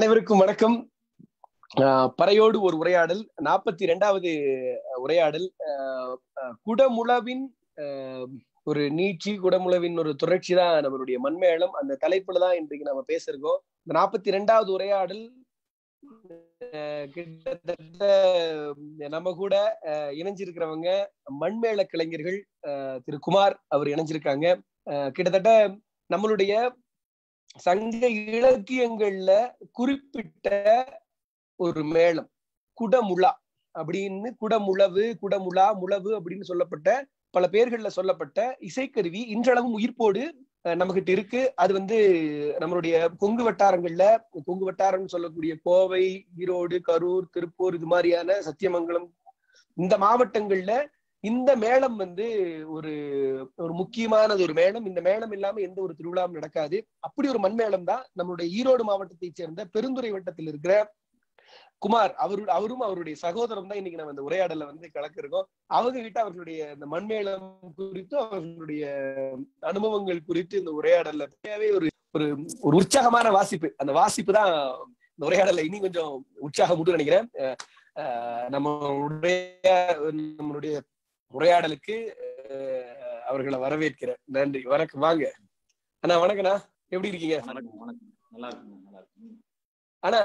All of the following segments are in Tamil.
அனைவருக்கும் வணக்கம். ஆஹ் பறையோடு ஒரு உரையாடல் நாற்பத்தி இரண்டாவது உரையாடல். ஆஹ் குடமுளவின் ஒரு நீட்சி குடமுளவின் ஒரு தொடர்ச்சி தான் நம்மளுடைய மண்மேளம். அந்த தலைப்புல தான் இன்றைக்கு நம்ம பேசிருக்கோம். இந்த நாற்பத்தி இரண்டாவது உரையாடல் ஆஹ் கிட்டத்தட்ட நம்ம கூட ஆஹ் இணைஞ்சிருக்கிறவங்க மண்மேள கலைஞர்கள் திரு குமார் அவர் இணைஞ்சிருக்காங்க. கிட்டத்தட்ட நம்மளுடைய சங்க இலக்கியங்கள்ல குறிப்பிட்ட ஒரு மேளம் குடமுழா அப்படின்னு குடமுழவு குடமுழா முழவு அப்படின்னு சொல்லப்பட்ட பல பேர்கள்ல சொல்லப்பட்ட இசைக்கருவி இன்றளவும் உயிர்ப்போடு நம்மகிட்ட இருக்கு. அது வந்து நம்மளுடைய கொங்கு வட்டாரங்கள்ல கொங்கு வட்டாரம்னு சொல்லக்கூடிய கோவை ஈரோடு கரூர் திருப்பூர் இது மாதிரியான சத்தியமங்கலம் இந்த மாவட்டங்கள்ல இந்த மேளம் வந்து ஒரு ஒரு முக்கியமானது ஒரு மேளம். இந்த மேளம் இல்லாம எந்த ஒரு திருவிழாவும் நடக்காது. அப்படி ஒரு மண்மேளம் தான் நம்மளுடைய ஈரோடு மாவட்டத்தை சேர்ந்த பெருந்துறை வட்டத்தில் இருக்கிற குமார். அவரு அவரும் அவருடைய சகோதரம் தான் இன்னைக்கு நம்ம இந்த உரையாடல வந்து கலக்க இருக்கோம். அவங்க கிட்ட அவர்களுடைய இந்த மண்மேளம் குறித்து அவர்களுடைய அனுபவங்கள் குறித்து இந்த உரையாடல்ல ஒரு ஒரு ஒரு உற்சாகமான வாசிப்பு. அந்த வாசிப்பு தான் இந்த உரையாடல இனி கொஞ்சம் உற்சாகம் உண்டு நினைக்கிறேன். நம்மளுடைய நம்மளுடைய உரையாடலுக்கு அவர்களை வரவேற்கிறேன். நன்றி. வணக்கம். வாங்க. அண்ணா வணக்கண்ணா எப்படி இருக்கீங்க? ஆனா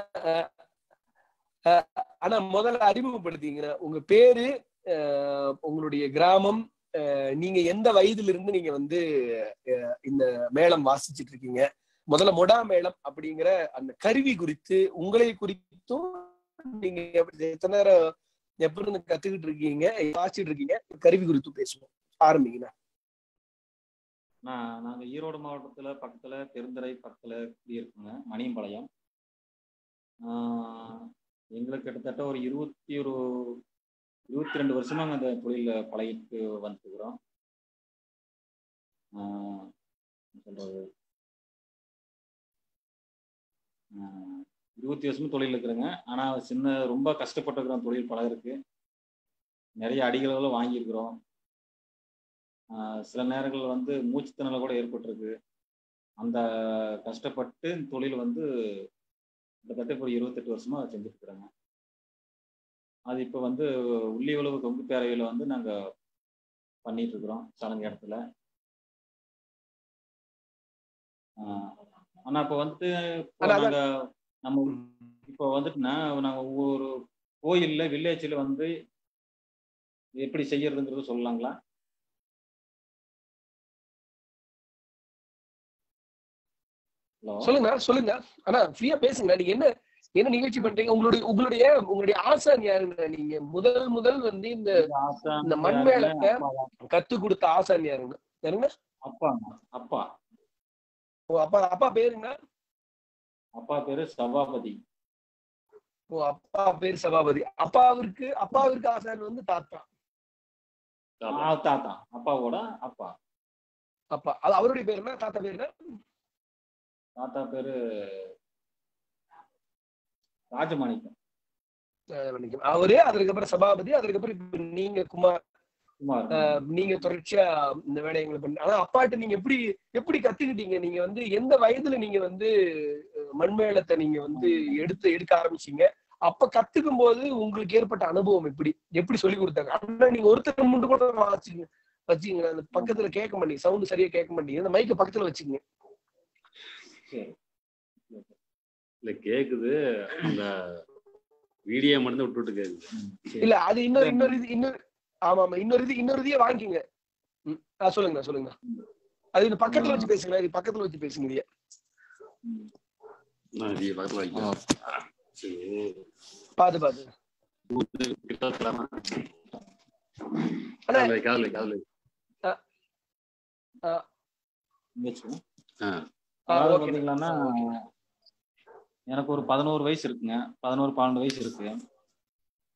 ஆனா முதல்ல அறிமுகப்படுத்திங்க உங்க பேரு உங்களுடைய கிராமம் நீங்க எந்த வயதுல இருந்து நீங்க வந்து இந்த மேளம் வாசிச்சுட்டு இருக்கீங்க? முதல்ல மொடா மேளம் அப்படிங்கிற அந்த கருவி குறித்து உங்களை குறித்தும் நீங்க எத்தனை நேரம் எப்ப இருந்து கத்துக்கிட்டு இருக்கீங்க? வாசிட்டு இருக்கீங்க? கருவி குறித்து பேசுவோம். ஆரம்பிங்கண்ணா. நாங்க ஈரோடு மாவட்டத்துல பக்கத்துல பெருந்துறை பக்கத்துல குடியிருக்கோங்க மணியம்பாளையம். எங்களுக்கு கிட்டத்தட்ட ஒரு இருபத்தி ஒரு இருபத்தி ரெண்டு வருஷமாங்க அந்த தொழில பழகிட்டு வந்துருக்குறோம் சொல்றது? இருபத்தி வருஷமும் தொழில் இருக்கிறேங்க ஆனால் சின்ன ரொம்ப கஷ்டப்பட்டுருக்குறோம் தொழில் பழகிறதுக்கு நிறைய அடிகளவில் வாங்கியிருக்கிறோம். சில நேரங்கள் வந்து மூச்சு திணறல் கூட ஏற்பட்டிருக்கு. அந்த கஷ்டப்பட்டு தொழில் வந்து கிட்டத்தட்ட இப்போ இருபத்தெட்டு வருஷமா செஞ்சுட்டு இருக்கிறாங்க. அது இப்போ வந்து உள்ளி உழவு கொங்கு பேரவையில் வந்து நாங்கள் பண்ணிட்டு இருக்கிறோம் சடங்கு இடத்துல. ஆனால் இப்போ வந்துட்டு நம்ம இப்போ வந்துட்டுனா நாங்கள் ஒவ்வொரு கோயிலில் வில்லேஜில் வந்து எப்படி செய்யறதுங்கிறது சொல்லலாங்களா? சொல்லுங்க சொல்லுங்க. ஆனா ஃப்ரீயா பேசுங்க. நீங்க என்ன என்ன நிகழ்ச்சி பண்றீங்க? உங்களுடைய உங்களுடைய உங்களுடைய ஆசான் யாருங்க? நீங்க முதல் முதல் வந்து இந்த இந்த மண்மேளத்தை கத்து கொடுத்த ஆசான் யாருங்க? யாருங்க? அப்பா அப்பா. ஓ அப்பா அப்பா பேருங்க? அப்பா பேரு சபாபதி. ஓ அப்பா பேரு சபாபதி. அப்பாவிற்கு அப்பாவிற்கு ஆசான் வந்து தாத்தா. தாத்தா. அப்பாவோட அப்பா. அப்பா. அது அவருடைய பேர் என்ன? தாத்தா பேரு என்ன? தாத்தா பேரு ராஜமாணிக்கம். அவரு அதுக்கப்புறம் சபாபதி அதுக்கப்புறம் நீங்க குமார். குமார். நீங்க தொடர்ச்சியா இந்த வேலைகளை பண்ண ஆனா அப்பாட்ட நீங்க எப்படி எப்படி கத்துக்கிட்டீங்க? நீங்க வந்து எந்த வயதுல நீங்க வந்து மண்மேளத்தை நீங்க வந்து எடுத்து எடுக்க ஆரம்பிச்சீங்க. அப்ப கத்துக்கும் போது உங்களுக்கு ஏற்பட்ட அனுபவம் எப்படி? எப்படி சொல்லி கொடுத்தாங்க? அண்ணா நீங்க ஒருத்தர் முண்டு கூட வச்சுங்க வச்சுங்க அந்த பக்கத்துல கேட்க மாட்டீங்க சவுண்ட் சரியா கேட்க மாட்டீங்க. அந்த மைக்க பக்கத்துல வச்சுங்க. இல்ல கேக்குது. அந்த வீடியோ மட்டும் விட்டு விட்டு கேக்குது. இல்ல அது இன்னொரு இன்னொரு இது இன்னொரு ஆமா ஆமா. இன்னொரு இது இன்னொரு இதையே வாங்கிக்கங்க. சொல்லுங்க சொல்லுங்க அது பக்கத்துல வச்சு பேசுங்க இது பக்கத்துல வச்சு பேசுங்க பாத்து பாத்து காதலை அதாவது பாத்தீங்கன்னா எனக்கு ஒரு பதினோரு வயசு இருக்குங்க. பதினோரு பன்னெண்டு வயசு இருக்கு.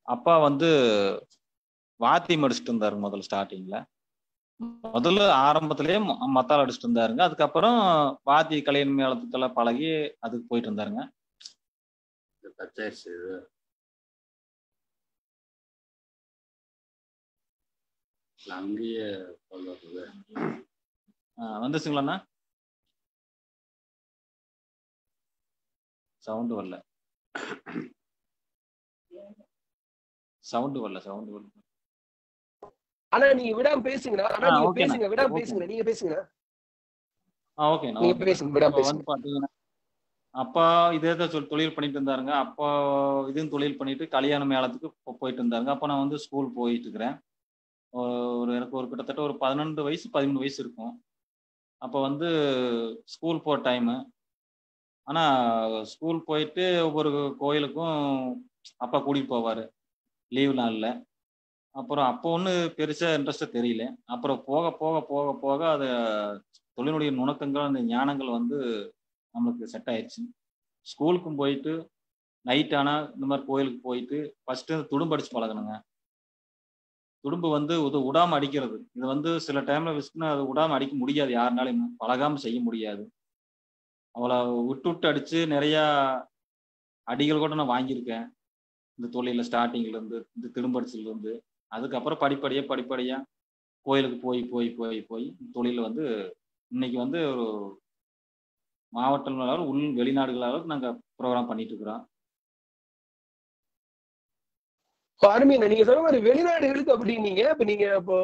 அப்பா வந்து வாத்தி மடிச்சுட்டு இருந்தாரு முதல்ல ஸ்டார்டிங்ல முதல்ல ஆரம்பத்திலேயே மத்தால் அடிச்சுட்டு இருந்தாருங்க. அதுக்கப்புறம் வாத்தி கலையின் மேளத்துக்கெல்லாம் பழகி அதுக்கு போயிட்டு இருந்தாருங்க. அங்கேயே வந்துச்சுங்களாண்ணா? சவுண்டு வரல. சவுண்டு வரல சவுண்டு வரல. ஆனா நீங்க விடாம பேசுங்கண்ணா. ஆனா நீங்க. பேசுங்க. விடாம. பேசுங்க. நீங்க பேசுங்க நீங்க பேசுங்க. விடாம பேசுங்க. அப்பா இதே தான் சொல் தொழில் பண்ணிட்டு இருந்தாருங்க. அப்பா இதுவும் தொழில் பண்ணிட்டு கல்யாண மேளத்துக்கு போயிட்டு இருந்தாருங்க. அப்போ நான் வந்து ஸ்கூல் போயிட்டு இருக்கிறேன் ஒரு எனக்கு ஒரு கிட்டத்தட்ட ஒரு பதினெண்டு வயசு பதிமூணு வயசு இருக்கும். அப்போ வந்து ஸ்கூல் போகிற டைமு ஆனால் ஸ்கூல் போயிட்டு ஒவ்வொரு கோயிலுக்கும் அப்பா கூட்டிகிட்டு போவார். லீவ் நாளில் அப்புறம் அப்போ ஒன்று பெருசாக இன்ட்ரெஸ்ட்டாக தெரியல. அப்புறம் போக போக போக போக அது தொழிலுடைய நுணுக்கங்கள் அந்த ஞானங்கள் வந்து நம்மளுக்கு செட் ஆயிடுச்சு. ஸ்கூலுக்கும் போயிட்டு நைட் ஆனால் இந்த மாதிரி கோயிலுக்கு போயிட்டு ஃபஸ்ட்டு துடும்பு அடிச்சு பழகணுங்க துடும்பு வந்து இது உடாமல் அடிக்கிறது. இது வந்து சில டைமில் விஸ்குனா அது விடாமல் அடிக்க முடியாது யாருனாலும் பழகாமல் செய்ய முடியாது. அவளை விட்டு விட்டு அடித்து நிறையா அடிகள் கூட நான் வாங்கியிருக்கேன். இந்த தொழிலில் ஸ்டார்டிங்லேருந்து இந்த திரும்படிச்சிலேருந்து அதுக்கப்புறம் படிப்படியா படிப்படியா கோயிலுக்கு போய் போய் போய் போய் தொழில வந்து இன்னைக்கு வந்து ஒரு மாவட்டம் அளவு உள் வெளிநாடுகள் அளவுக்கு நாங்க ப்ரோக்ராம் பண்ணிட்டு இருக்கிறோம். அருமையா நீங்க சொன்ன மாதிரி வெளிநாடுகளுக்கு அப்படின்னீங்க இப்ப நீங்க இப்போ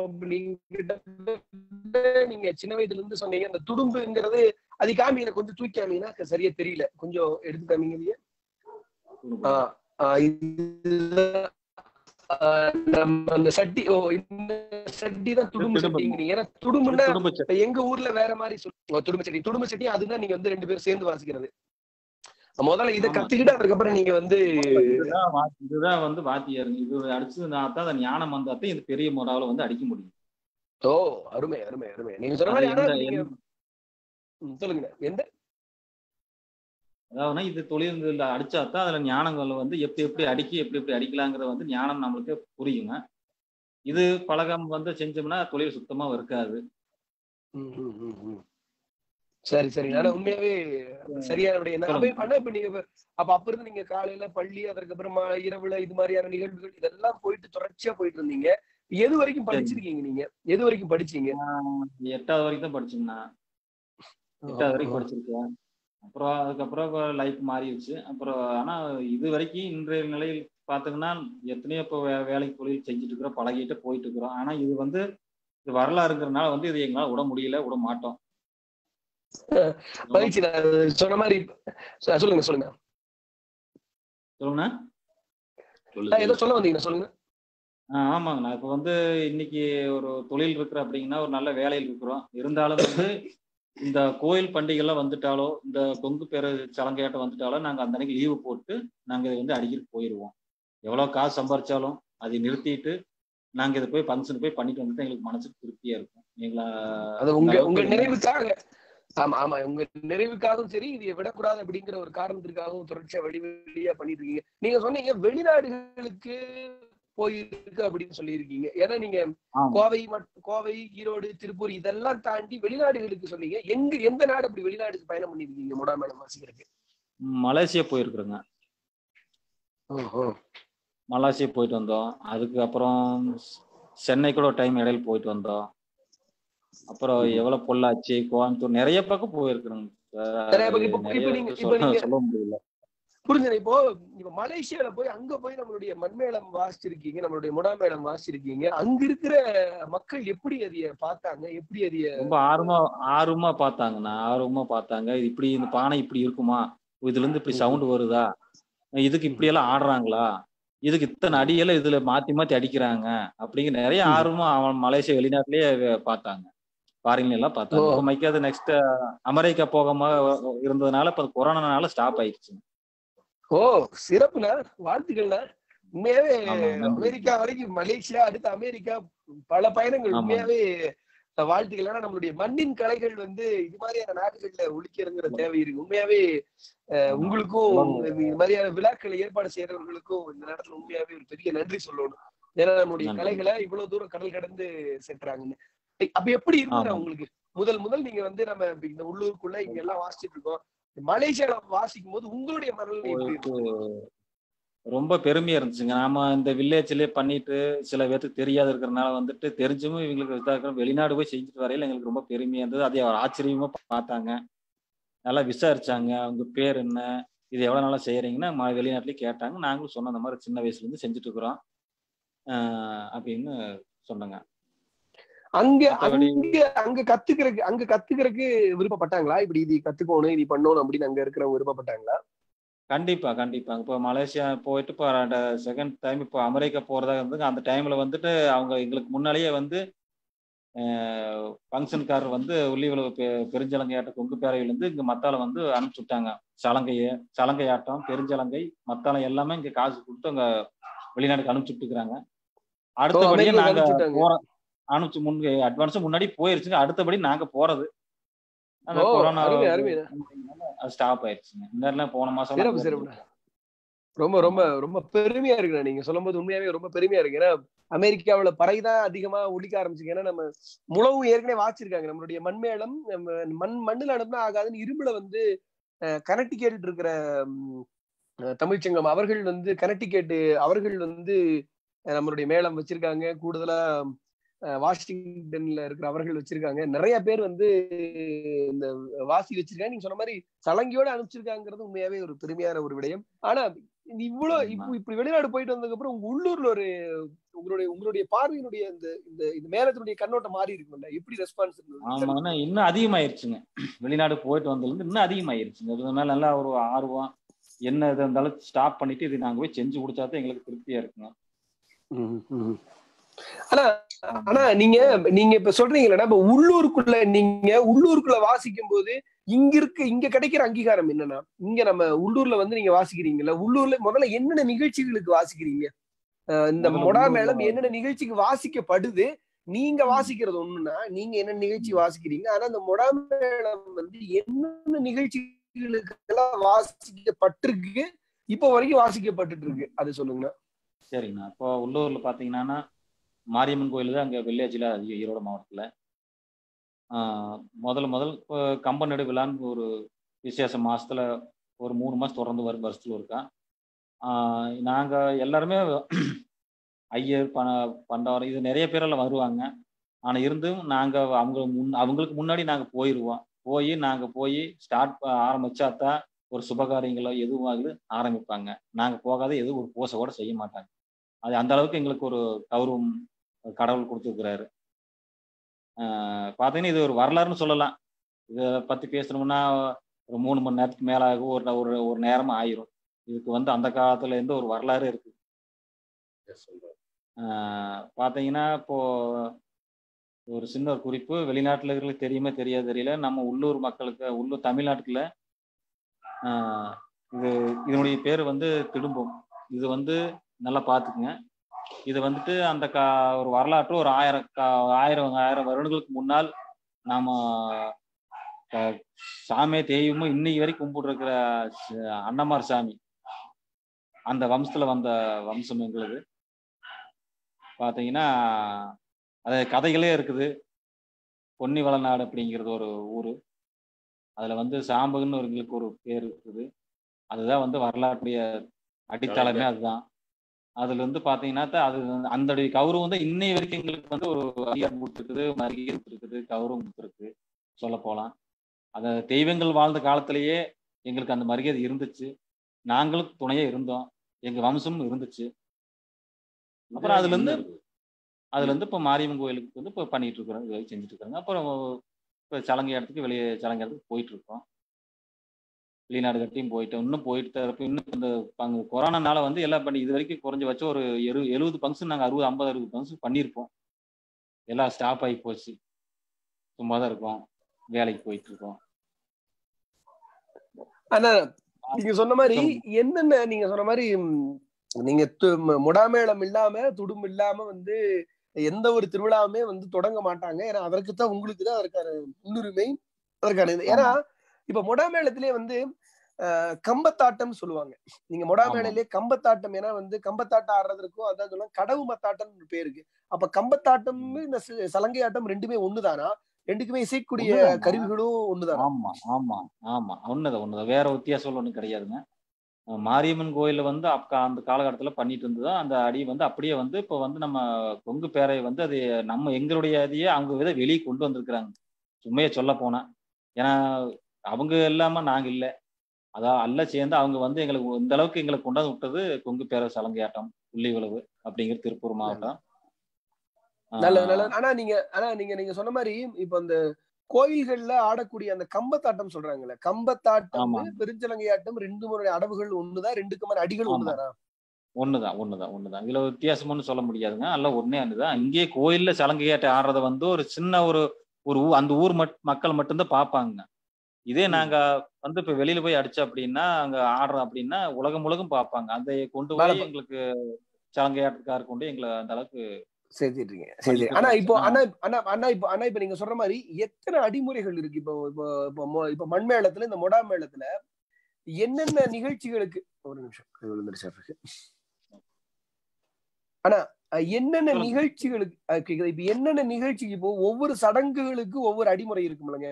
நீங்க சின்ன வயதுல இருந்து சொன்னீங்க அந்த துடும்புங்கிறது அது காமிங்க கொஞ்சம் தூக்கி காமிங்கன்னா சரியா தெரியல. கொஞ்சம் எடுத்து காமிங்க நம்ம அந்த சட்டி ஓ இந்த சட்டி தான் துடும்பு. சட்டிங்கிறீங்க. ஏன்னா துடும்புன்னா எங்க ஊர்ல வேற மாதிரி சொல்லுவோம் துடும்பு சட்டி. துடும்பு சட்டி அதுதான் நீங்க வந்து ரெண்டு பேரும் சேர்ந்து வாசிக்கிறது. முதல்ல இதை. கத்துக்கிட்டு அதுக்கப்புறம் நீங்க வந்து இதுதான் வந்து வாத்தியாருங்க இது அடிச்சு நான் தான் அந்த ஞானம் வந்தாத்தான் இது பெரிய முறாவில் வந்து அடிக்க முடியும். ஓ அருமை அருமை அருமை. நீங்க சொன்ன மாதிரி சொல்லுங்க. எந்த அதாவதுனா இது தொழில் அடிச்சாதான் அதுல ஞானங்கள் வந்து எப்படி எப்படி அடிக்கி எப்படி எப்படி அடிக்கலாங்கிறது வந்து ஞானம் நம்மளுக்கு புரியுங்க. இது பழகம் வந்து செஞ்சோம்னா தொழில் சுத்தமா இருக்காது. சரி சரி. ஆனா உண்மையாவே சரியான விடை என்ன? அப்ப இப்ப நீங்க அப்ப அப்ப இருந்து நீங்க காலையில பள்ளி அதுக்கப்புறமா இரவுல இது மாதிரியான நிகழ்வுகள் இதெல்லாம் போயிட்டு தொடர்ச்சியா போயிட்டு இருந்தீங்க. எது வரைக்கும் படிச்சிருக்கீங்க நீங்க? எது வரைக்கும் படிச்சீங்க? எட்டாவது வரைக்கும் தான் படிச்சேங்கண்ணா எட்டாவது வரைக்கும் படிச்சிருக்கேன். அப்புறம் அதுக்கப்புறம் லைஃப் மாறிடுச்சு. அப்புறம் ஆனா இது வரைக்கும் இன்றைய நிலையில் பார்த்தீங்கன்னா எத்தனையோ இப்போ வே வேலைக்கு தொழில் செஞ்சுட்டு இருக்கிறோம் பழகிட்டு போயிட்டு இருக்கிறோம். ஆனா இது வந்து இது வரலாறுங்கிறதுனால வந்து இது எங்களால் விட முடியல விட மாட்டோம். சொன்ன மாதிரி சொல்லுங்க சொல்லுங்க. சொல்லுங்கண்ணா ஆ, ஏதோ சொல்லு வந்தீங்க சொல்லுங்க. ஆமாங்கண்ணா இப்போ வந்து இன்னைக்கு ஒரு தொழில் இருக்கிற அப்படிங்கன்னா ஒரு நல்ல வேலையில் இருக்கிறோம். இருந்தாலும் வந்து இந்த கோயில் பண்டிகைலாம் வந்துட்டாலோ இந்த கொங்கு பேர சலங்கையாட்டம் வந்துட்டாலோ நாங்கள் அந்த அன்னைக்கு லீவு போட்டு நாங்கள் இதை வந்து அடிக்கிட்டு போயிடுவோம் எவ்வளோ காசு சம்பாரிச்சாலும் அதை நிறுத்திட்டு நாங்கள் இதை போய் ஃபங்க்ஷன் போய் பண்ணிட்டு வந்துட்டு எங்களுக்கு மனசுக்கு திருப்தியா இருக்கும். எங்களை அது உங்க உங்க நிறைவுக்காக. ஆமா ஆமா. உங்க நிறைவுக்காகவும் சரி இதை விடக்கூடாது அப்படிங்கிற ஒரு காரணத்திற்காகவும் தொடர்ச்சியா வெளி வெளியா பண்ணிட்டு இருக்கீங்க. நீங்க சொன்னீங்க வெளிநாடுகளுக்கு போயிருக்கு அப்படின்னு சொல்லியிருக்கீங்க. ஏன்னா நீங்க. கோவை கோவை ஈரோடு திருப்பூர் இதெல்லாம் தாண்டி வெளிநாடுகளுக்கு சொன்னீங்க. எங்க எந்த நாடு அப்படி வெளிநாடுக்கு பயணம் பண்ணிருக்கீங்க முடா மேடம் வாசிக்கிறதுக்கு? மலேசியா போயிருக்கிறோங்க. மலேசியா போயிட்டு வந்தோம். அதுக்கு அப்புறம் சென்னை கூட டைம் இடையில போயிட்டு வந்தோம். அப்புறம் எவ்வளவு பொள்ளாச்சி கோயம்புத்தூர் நிறைய பக்கம் போயிருக்கிறோங்க. சொல்ல முடியல. புரிஞ்சது? இப்போ இப்ப மலேசியால போய் அங்க போய் நம்மளுடைய மண்மேளம் வாசிச்சிருக்கீங்க நம்மளுடைய முடாமேளம் வாசிச்சிருக்கீங்க. அங்க இருக்கிற மக்கள் எப்படி அதைய பார்த்தாங்க? எப்படி அதைய ரொம்ப ஆர்வமா ஆர்வமா பார்த்தாங்கண்ணா. ஆர்வமா பார்த்தாங்க. இது இப்படி இந்த பானை இப்படி இருக்குமா? இதுல இருந்து இப்படி சவுண்ட் வருதா? இதுக்கு இப்படி எல்லாம் ஆடுறாங்களா? இதுக்கு இத்தனை அடியெல்லாம் இதுல மாத்தி மாத்தி அடிக்கிறாங்க. அப்படிங்கிற நிறைய. ஆர்வமா அவன் மலேசியா வெளிநாட்டிலேயே பார்த்தாங்க. ஃபாரின்ல எல்லாம் பார்த்தாங்க. மைக்காது நெக்ஸ்ட் அமெரிக்கா போகாம இருந்ததுனால இப்ப கொரோனானால ஸ்டாப் ஆயிடுச்சு ஓ சிறப்புண்ணா வாழ்த்துக்கள்ண்ணா உண்மையாவே. அமெரிக்கா வரைக்கும் மலேசியா அடுத்து அமெரிக்கா பல பயணங்கள். உண்மையாவே வாழ்த்துக்கள் ஏன்னா நம்மளுடைய மண்ணின் கலைகள் வந்து இது மாதிரியான நாடுகள்ல ஒழிக்கிறங்கிற தேவை இருக்கு உண்மையாவே. உங்களுக்கும். இது மாதிரியான விழாக்களை ஏற்பாடு செய்யறவர்களுக்கும் இந்த நேரத்துல உண்மையாவே ஒரு பெரிய நன்றி சொல்லணும் ஏன்னா நம்மளுடைய. கலைகளை இவ்வளவு தூரம் கடல் கடந்து சென்றாங்கன்னு அப்ப எப்படி இருந்தது ஆமா. உங்களுக்கு முதல் முதல் நீங்க வந்து நம்ம இந்த உள்ளூருக்குள்ள இங்க எல்லாம் வாசிச்சுட்டு இருக்கோம் மலேசியால வாசிக்கும் போது உங்களுடைய மனநிலை ரொம்ப பெருமையா இருந்துச்சுங்க. நாம இந்த வில்லேஜ்லயே பண்ணிட்டு சில பேர்த்துக்கு தெரியாது இருக்கிறனால வந்துட்டு தெரிஞ்சும் இவங்களுக்கு இதா இருக்கிற வெளிநாடு போய் செஞ்சுட்டு வரையில எங்களுக்கு ரொம்ப பெருமையா இருந்தது. அதே ஆச்சரியமா பார்த்தாங்க. நல்லா விசாரிச்சாங்க. அவங்க பேர் என்ன? இது எவ்வளவு நாளா செய்யறீங்கன்னா ம- வெளிநாட்டுலயும் கேட்டாங்க. நாங்களும் சொன்ன அந்த மாதிரி சின்ன வயசுல இருந்து செஞ்சுட்டு இருக்கிறோம். அப்படின்னு சொன்னாங்க. அங்க அங்க அங்க கத்துக்கிறதுக்கு அங்க கத்துக்கிறதுக்கு விருப்பப்பட்டாங்களா? இப்படி இது கத்துக்கணும் இது பண்ணணும் அப்படின்னு அங்க இருக்கிறவங்க விருப்பப்பட்டாங்களா? கண்டிப்பா கண்டிப்பா. இப்போ மலேசியா போயிட்டு இப்போ செகண்ட் டைம் இப்போ அமெரிக்கா போறதா இருந்துங்க அந்த டைம்ல வந்துட்டு அவங்க எங்களுக்கு முன்னாலேயே வந்து ஃபங்க்ஷன்காரர் வந்து உள்ளிவளவு பெ பெருஞ்சலங்கையாட்ட கொங்கு பேரையிலேருந்து இங்க மத்தால வந்து அனுப்பிச்சு விட்டாங்க. சலங்கைய சலங்கை ஆட்டம் பெருஞ்சலங்கை மத்தாளம் எல்லாமே இங்க காசு கொடுத்து அங்க வெளிநாட்டுக்கு அனுப்பிச்சு விட்டுக்கிறாங்க அடுத்தபடியே அமெரிக்காவுக்கு நாங்க அனுப்பிச்சு விட்டாங்க. போற அனுப்பிச்சு முன் அட்வான்ஸ் முன்னாடி போயிருச்சுங்க. அடுத்தபடி நாங்க போறது. அந்த கொரோனா ஸ்டாப் ஆயிடுச்சுங்க. இந்த போன மாசம் ரொம்ப ரொம்ப ரொம்ப பெருமையா இருக்கு நீங்க சொல்லும்போது உண்மையாவே ரொம்ப பெருமையா இருக்கு. ஏன்னா அமெரிக்காவுல பறைதான் அதிகமா ஒழிக்க ஆரம்பிச்சுங்க. ஏன்னா நம்ம முழவும் ஏற்கனவே வாச்சிருக்காங்க. நம்மளுடைய மண்மேளம் மண் மண்ணுல அனுப்புனா ஆகாதுன்னு இரும்புல வந்து கனெக்டிகேட் இருக்கிற தமிழ்ச்சங்கம் அவர்கள் வந்து கனெக்டிகேட் அவர்கள் வந்து நம்மளுடைய மேளம் வச்சிருக்காங்க. கூடுதலா வாஷிங்டன்ல இருக்கிற அவர்கள் வச்சிருக்காங்க. நிறைய பேர் வந்து இந்த வாசி வச்சிருக்காங்க. நீங்க சொன்ன மாதிரி சலங்கியோட அனுப்பிச்சிருக்காங்கிறது உண்மையாவே ஒரு பெருமையான ஒரு விடயம். ஆனா இவ்வளவு இப்போ இப்படி வெளிநாடு போயிட்டு வந்ததுக்கு அப்புறம் உங்க உள்ளூர்ல ஒரு உங்களுடைய உங்களுடைய பார்வையினுடைய இந்த இந்த இந்த மேலத்தினுடைய கண்ணோட்டம் மாறி இருக்கும்ல? எப்படி ரெஸ்பான்ஸ் ஆமாங்கன்னா இன்னும் அதிகமாயிருச்சுங்க. வெளிநாடு போயிட்டு வந்ததுல இருந்து இன்னும் அதிகமாயிருச்சுங்க. இது மேல நல்லா ஒரு ஆர்வம். என்ன இது இருந்தாலும் ஸ்டாப் பண்ணிட்டு இது நாங்க போய் செஞ்சு கொடுத்தா தான் எங்களுக்கு திருப்தியா இருக்குங்க. ஆனா ஆனா நீங்க நீங்க இப்ப சொல்றீங்களா இப்ப உள்ளூருக்குள்ள நீங்க உள்ளூருக்குள்ள வாசிக்கும் போது இங்க இருக்கு இங்க கிடைக்கிற அங்கீகாரம் என்னன்னா இங்க நம்ம உள்ளூர்ல வந்து நீங்க வாசிக்கிறீங்கல்ல உள்ளூர்ல முதல்ல என்னென்ன நிகழ்ச்சிகளுக்கு வாசிக்கிறீங்க? இந்த மொடா மேளம் என்னென்ன நிகழ்ச்சிக்கு வாசிக்கப்படுது? நீங்க வாசிக்கிறது ஒண்ணுன்னா நீங்க என்ன நிகழ்ச்சி வாசிக்கிறீங்க? ஆனா அந்த மொடா மேளம் வந்து என்னென்ன நிகழ்ச்சிகளுக்கு வாசிக்கப்பட்டிருக்கு? இப்போ வரைக்கும் வாசிக்கப்பட்டுட்டு இருக்கு. அது சொல்லுங்க சரிங்கண்ணா. இப்போ உள்ளூர்ல பாத்தீங்கன்னா மாரியம்மன் கோயில் தான் அங்கே வில்லேஜில் அதிகம் ஈரோடு மாவட்டத்தில். முதல் முதல் இப்போ கம்பநடு விழான்னு ஒரு விசேஷ மாதத்தில் ஒரு மூணு மாதம் தொடர்ந்து வரும் வருஷத்துல இருக்கா நாங்கள் எல்லாருமே ஐயர் பண பண்டவரம் இது நிறைய பேரெல்லாம் வருவாங்க. ஆனால் இருந்தும் நாங்கள் அவங்க முன் அவங்களுக்கு முன்னாடி நாங்கள் போயிடுவோம் போய் நாங்கள் போய் ஸ்டார்ட் ஆரம்பிச்சாதான் ஒரு சுபகாரியங்களோ எதுவும் ஆகுது ஆரம்பிப்பாங்க. நாங்கள் போகாத எதுவும் ஒரு பூசை கூட செய்ய மாட்டாங்க. அது அந்த அளவுக்கு எங்களுக்கு ஒரு கௌரவம் கடவுள் கொடுத்துருக்கிறாரு. பார்த்தீங்கன்னா இது ஒரு வரலாறுன்னு சொல்லலாம். இதை பத்தி பேசணும்னா ஒரு மூணு மணி நேரத்துக்கு மேல ஆகும். ஒரு ஒரு ஒரு நேரமா ஆயிரும். இதுக்கு வந்து அந்த காலத்துல இருந்து ஒரு வரலாறு இருக்கு. பார்த்தீங்கன்னா இப்போ ஒரு சின்ன ஒரு குறிப்பு. வெளிநாட்டுல இருக்கிறவங்களுக்கு தெரியுமே தெரியாது தெரியல. நம்ம உள்ளூர் மக்களுக்கு உள்ளூர் தமிழ்நாட்டுல இது இதனுடைய பேர் வந்து திடும்பம். இது வந்து நல்லா பார்த்துக்குங்க இது வந்துட்டு அந்த கா ஒரு வரலாற்று ஒரு ஆயிரம் ஆயிரம் ஆயிரம் வருடங்களுக்கு முன்னால் நாம சாமியை தெய்வமும் இன்னைக்கு வரைக்கும் கும்பிட்டு இருக்கிற அன்னமார் சாமி. அந்த வம்சத்துல வந்த வம்சம் எங்களுது. பார்த்தீங்கன்னா அது கதைகளே இருக்குது. பொன்னி வளநாடு அப்படிங்கிறது ஒரு ஊர். அதில் வந்து சாம்பகுன்னு ஒரு எங்களுக்கு ஒரு பேர் இருக்குது. அதுதான் வந்து வரலாற்றுடைய அடித்தளமே அதுதான். அதுல இருந்து பாத்தீங்கன்னா தான் அது அந்த கௌரவம் வந்து இன்னை வரைக்கும் எங்களுக்கு வந்து ஒரு அதிகாரம் கொடுத்துருக்குது மரியாதை கொடுத்துருக்குது கௌரவம் கொடுத்துருக்கு சொல்ல போலாம். அந்த தெய்வங்கள் வாழ்ந்த காலத்திலேயே எங்களுக்கு அந்த மரியாதை இருந்துச்சு. நாங்களும் துணையா இருந்தோம். எங்க வம்சமும் இருந்துச்சு. அப்புறம் அதுல இருந்து அதுல இருந்து இப்போ மாரியம்மன் கோயிலுக்கு வந்து இப்போ பண்ணிட்டு இருக்கிறோம் செஞ்சுட்டு இருக்காங்க அப்புறம் இப்போ சலங்கை இடத்துக்கு வெளியே சலங்கை இடத்துக்கு போயிட்டு இருக்கோம். வெளிநாடு கட்டியும் போயிட்டு இன்னும் போயிட்டு இன்னும் இந்த பங்கு கொரோனானால வந்து எல்லாம் பண்ணி இது வரைக்கும் குறைஞ்சபட்சம் ஒரு எழு எழுபது ஃபங்க்ஷன் நாங்கள் அறுபது ஐம்பது அறுபது ஃபங்க்ஷன் பண்ணியிருப்போம். எல்லாம் ஸ்டாப் ஆகி போச்சு. சும்மா தான் இருக்கோம். வேலைக்கு போயிட்டு இருக்கோம். ஆனா நீங்க சொன்ன மாதிரி என்னென்ன நீங்க சொன்ன மாதிரி நீங்க முடாமேளம் இல்லாம துடும் இல்லாம வந்து எந்த ஒரு திருவிழாவுமே வந்து தொடங்க மாட்டாங்க. ஏன்னா அதற்கு தான் உங்களுக்கு தான் அதற்கான முன்னுரிமை அதற்கான. ஏன்னா இப்ப முடாமேளத்திலே வந்து கம்பத்தாட்டம் சொல்லுவாங்க. நீங்க முடாமேளையிலே கம்பத்தாட்டம் ஏன்னா வந்து கம்பத்தாட்டம் ஆடுறதுக்கும் அதான் சொல்லுவாங்க கடவு மத்தாட்டம் பேருக்கு அப்ப கம்பத்தாட்டம் இந்த சலங்கை ஆட்டம் ரெண்டுமே ஒண்ணுதானா? ரெண்டுக்குமே இசைக்கூடிய? கருவிகளும் ஒண்ணுதானா? ஆமா ஆமா ஆமா. ஒண்ணுதான் ஒண்ணுதான். வேற வித்தியாசம் ஒன்றும் கிடையாதுங்க. மாரியம்மன் கோயில்ல வந்து அப்ப அந்த காலகட்டத்துல பண்ணிட்டு இருந்ததோ அந்த அடி வந்து அப்படியே வந்து இப்போ வந்து நம்ம கொங்கு பேரை வந்து அது நம்ம எங்களுடைய இதையே அவங்க வித வெளியே கொண்டு வந்திருக்கிறாங்க. சும்மையே சொல்ல போனா. ஏன்னா அவங்க இல்லாம நாங்க இல்லை. அதான் அல்ல சேர்ந்து அவங்க வந்து எங்களுக்கு இந்த அளவுக்கு எங்களை கொண்டாந்து விட்டது கொங்கு பேர சலங்கையாட்டம் புள்ளி உழவு அப்படிங்கிற திருப்பூர் மாவட்டம். நல்லது நல்லது. ஆனா நீங்க ஆனா நீங்க நீங்க சொன்ன மாதிரி இப்ப அந்த கோயில்கள்ல ஆடக்கூடிய அந்த கம்பத்தாட்டம் சொல்றாங்கல்ல. கம்பத்தாட்டம் ஆமா. பெருஞ்சலங்கை ஆட்டம் ரெண்டு முறை அடவுகள் ஒண்ணுதான் ரெண்டுக்கு மேல அடிகள். ஒண்ணுதானா? ஒண்ணுதான் ஒண்ணுதான் ஒண்ணுதான் இதுல வித்தியாசம்னு சொல்ல முடியாதுங்க. எல்லாம் ஒண்ணே ஒண்ணுதான் இங்கேயே கோயில்ல சலங்கையாட்டை ஆடுறத வந்து ஒரு சின்ன ஒரு ஒரு அந்த ஊர் மட் மக்கள் மட்டும்தான் பார்ப்பாங்க இதே. நாங்க வந்து இப்ப வெளியில போய் அடிச்சோம் அப்படின்னா அங்க ஆடுறோம் அப்படின்னா உலகம் முழுதும் பார்ப்பாங்க அதை கொண்டு போய் எங்களுக்கு சலங்கையாட்டக்கார கொண்டு எங்களை அந்த அளவுக்கு சேர்த்திட்டீங்க சரி ஆனா இப்போ ஆனா ஆனா ஆனா இப்போ ஆனா இப்ப நீங்க சொல்ற மாதிரி எத்தனை அடிமுறைகள் இருக்கு இப்போ இப்போ இப்போ மண்மேளத்துல இந்த மொடா மேளத்துல என்னென்ன நிகழ்ச்சிகளுக்கு ஒரு நிமிஷம். ஆனா என்னென்ன. நிகழ்ச்சிகளுக்கு? இப்ப என்னென்ன நிகழ்ச்சிக்கு இப்போ ஒவ்வொரு சடங்குகளுக்கு ஒவ்வொரு அடிமுறை இருக்குமில்லங்க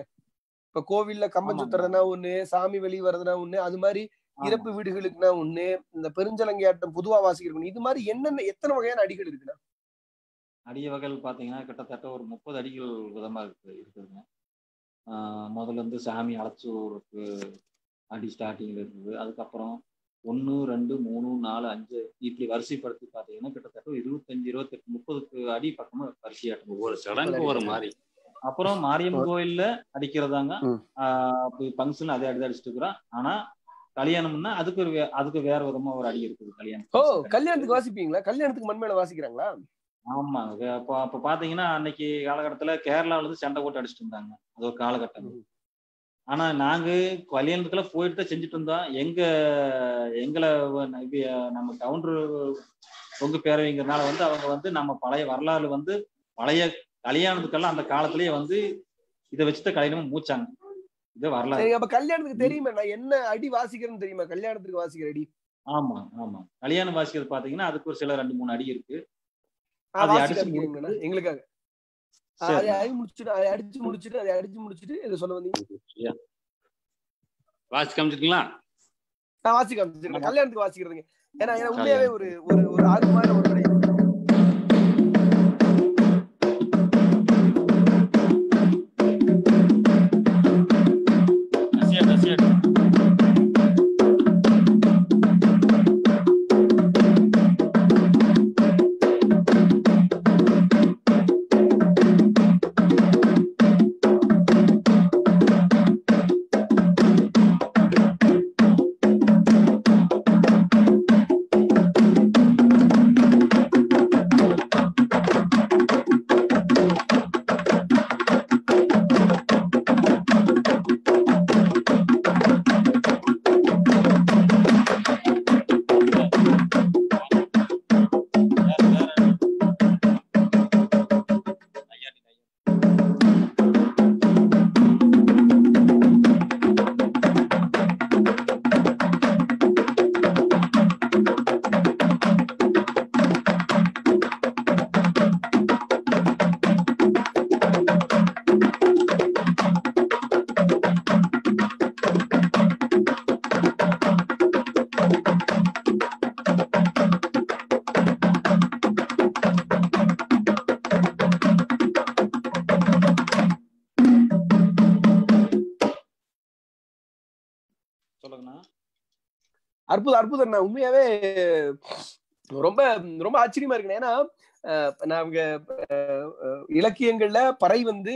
இப்ப கோவில்ல கம்பம். சுத்துறதுனா ஒண்ணு சாமி வெளிய வர்றதுனா ஒண்ணு அது மாதிரி. இறப்பு வீடுகளுக்குனா ஒண்ணு இந்த பெருஞ்சலங்கையாட்டம் பொதுவா வாசிக்கிறது ஒண்ணு. இது மாதிரி என்னென்ன எத்தனை வகையான அடிகள் இருக்குண்ணா அடிய வகைகள் பாத்தீங்கன்னா கிட்டத்தட்ட ஒரு முப்பது அடிகள் விதமா இருக்கு இருக்குதுங்க ஆஹ் முதல்ல இருந்து சாமி அழைச்சூருக்கு அடி ஸ்டார்டிங்ல இருக்குது அதுக்கப்புறம் ஒன்று ரெண்டு மூணு நாலு அஞ்சு இப்படி வரிசைப்படுத்தி பார்த்தீங்கன்னா கிட்டத்தட்ட ஒரு இருபத்தஞ்சு இருபத்தெட்டு முப்பதுக்கு அடி பக்கமா வரிசையாட்டம் ஒவ்வொரு சடங்கு ஒரு மாதிரி அப்புறம் மாரியம்மன் கோயில்ல அடிக்கிறதாங்க. ஃபங்க்ஷன் அதே அடி அடிச்சுட்டு இருக்கிறோம் ஆனா கல்யாணம்னா அதுக்கு ஒரு அதுக்கு வேற விதமா ஒரு அடி இருக்குது கல்யாணம் ஓ கல்யாணத்துக்கு வாசிப்பீங்களா? கல்யாணத்துக்கு மண்மேல வாசிக்கிறாங்களா? ஆமா அப்போ அப்ப பாத்தீங்கன்னா அன்னைக்கு காலகட்டத்துல கேரளால இருந்து சண்டை போட்டு அடிச்சுட்டு இருந்தாங்க. அது ஒரு காலகட்டம். ஆனா நாங்க கல்யாணத்துக்குலாம் போயிட்டு தான் செஞ்சுட்டு இருந்தோம். எங்க எங்களை இப்ப நம்ம கவுண்டர் பொங்கு பேரவைங்கிறனால வந்து அவங்க வந்து நம்ம பழைய வரலாறு வந்து பழைய கல்யாணத்துக்கெல்லாம் அந்த காலத்திலேயே வந்து இதை வச்சுதான் கல்யாணமும் மூச்சாங்க. இது வரலாறு. அப்ப கல்யாணத்துக்கு தெரியுமா நான் என்ன அடி வாசிக்கிறேன்னு தெரியுமா? கல்யாணத்துக்கு வாசிக்கிற அடி. ஆமா ஆமா. கல்யாணம் வாசிக்கிறது பாத்தீங்கன்னா அதுக்கு ஒரு சில ரெண்டு மூணு அடி இருக்கு. அதை அடிச்சு எங்களுக்காக. அதை அடி முடிச்சுட்டு அதை அடிச்சு முடிச்சுட்டு அதை அடிச்சு முடிச்சுட்டு இதை சொல்ல வந்தீங்க. வாசி காமிச்சிருக்கீங்களா? நான் வாசி காமிச்சிருக்கேன். கல்யாணத்துக்கு வாசிக்கிறதுங்க. ஏன்னா ஏன்னா உண்மையாவே ஒரு ஒரு ஒரு ஆர்வமான ஒரு அற்புதம் அற்புதம் நான் உண்மையாவே ரொம்ப ரொம்ப ஆச்சரியமா இருக்கு ஏன்னா அஹ், நாங்க அஹ், இலக்கியங்கள்ல பறை வந்து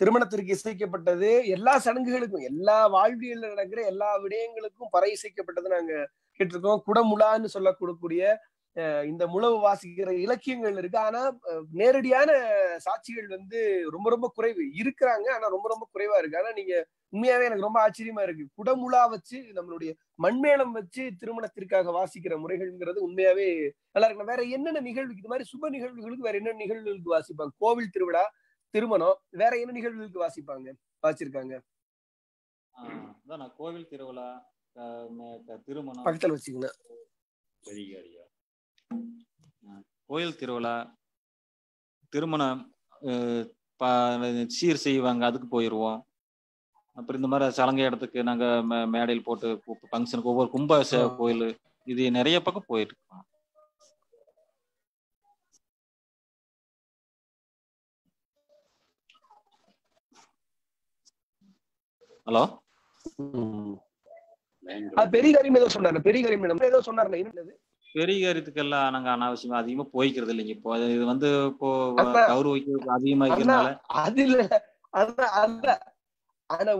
திருமணத்திற்கு இசைக்கப்பட்டது எல்லா சடங்குகளுக்கும் எல்லா வாழ்வியல் நடக்கிற எல்லா விடயங்களுக்கும் பறை இசைக்கப்பட்டது நாங்க கேட்டிருக்கோம். குடமுலான்னு சொல்லக்கூடக்கூடிய இந்த முழவு வாசிக்கிற இலக்கியங்கள் இருக்கு. ஆனா நேரடியான சாட்சிகள் வந்து ரொம்ப ரொம்ப குறைவு இருக்கிறாங்க. ஆனா ரொம்ப ரொம்ப குறைவா இருக்கு. ஆனா நீங்க உண்மையாவே எனக்கு ரொம்ப ஆச்சரியமா இருக்கு. குடமுலா வச்சு நம்மளுடைய மண்மேளம் வச்சு திருமணத்திற்காக வாசிக்கிற முறைகள்ங்கிறது உண்மையாவே நல்லா இருக்கு. வேற என்னென்ன நிகழ்வுக்கு இது மாதிரி சுப நிகழ்வுகளுக்கு வேற என்ன நிகழ்வுகளுக்கு வாசிப்பாங்க? கோவில் திருவிழா திருமணம் வேற என்ன நிகழ்வுகளுக்கு வாசிப்பாங்க? வாசிச்சிருக்காங்க. கோவில் திருவிழா திருமணம். பக்கத்துல வச்சுக்கங்க. சரிகாரியா கோயில் திருவிழா திருமணம் சீர் செய்வாங்க அதுக்கு போயிடுவோம் அப்புறம் இந்த மாதிரி சலங்கை இடத்துக்கு நாங்க மே- மேடையில் போட்டு ஃபங்க்ஷனுக்கு ஒவ்வொரு ஆ. கோயில் இது நிறைய பக்கம் போயிருக்கோம். ஹலோ? பெரிய காரியம் ஏதோ சொன்னாரு பெரிய காரியம் நம்ம ஏதோ சொன்னாரு என்னது? பெரிய காரியத்துக்கெல்லாம் நாங்க அனாவசியமா அதிகமா போய்க்கிறது இல்லைங்க இப்போ இது வந்து இப்போ அண்ணா. கௌரவிக்க அதிகமா இருக்கிறதுனால அது இல்ல அதான் ஆனா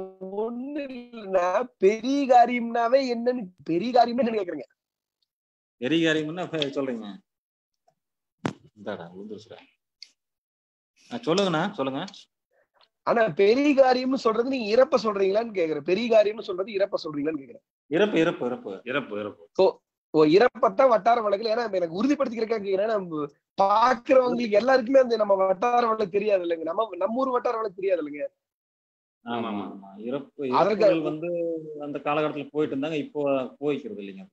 ஒண்ணு இல்லைன்னா பெரிய காரியம்னாவே என்னன்னு பெரிய காரியம்னு என்னன்னு கேக்குறேங்க? பெரிய காரியம்னா சொல்றீங்க. இந்தாடா விழுந்துருச்சுடா. சொல்லுங்கண்ணா சொல்லுங்க. ஆனா பெரிய காரியம்னு சொல்றது நீங்க இறப்ப சொல்றீங்களான்னு கேக்குறேன். பெரிய காரியம்னு சொல்றது இறப்ப சொல்றீங்களான்னு கேக்குறேன். இறப்பு இறப்பு இறப்பு. இறப்பு இறப்பு. இறப்பத்தான் வட்டார வழக்குல. ஏன்னா எனக்கு உறுதிப்படுத்திக்கிறேன் நம்ம பாக்குறவங்களுக்கு எல்லாருக்குமே அந்த நம்ம வட்டார வழக்கு தெரியாது இல்லைங்க நம்ம நம்ம ஊர் வட்டார வழக்கு தெரியாது இல்லைங்க வந்து அந்த காலகட்டத்துல போயிட்டு இருந்தாங்க. இப்போ போய்க்கிறது இல்லைங்க.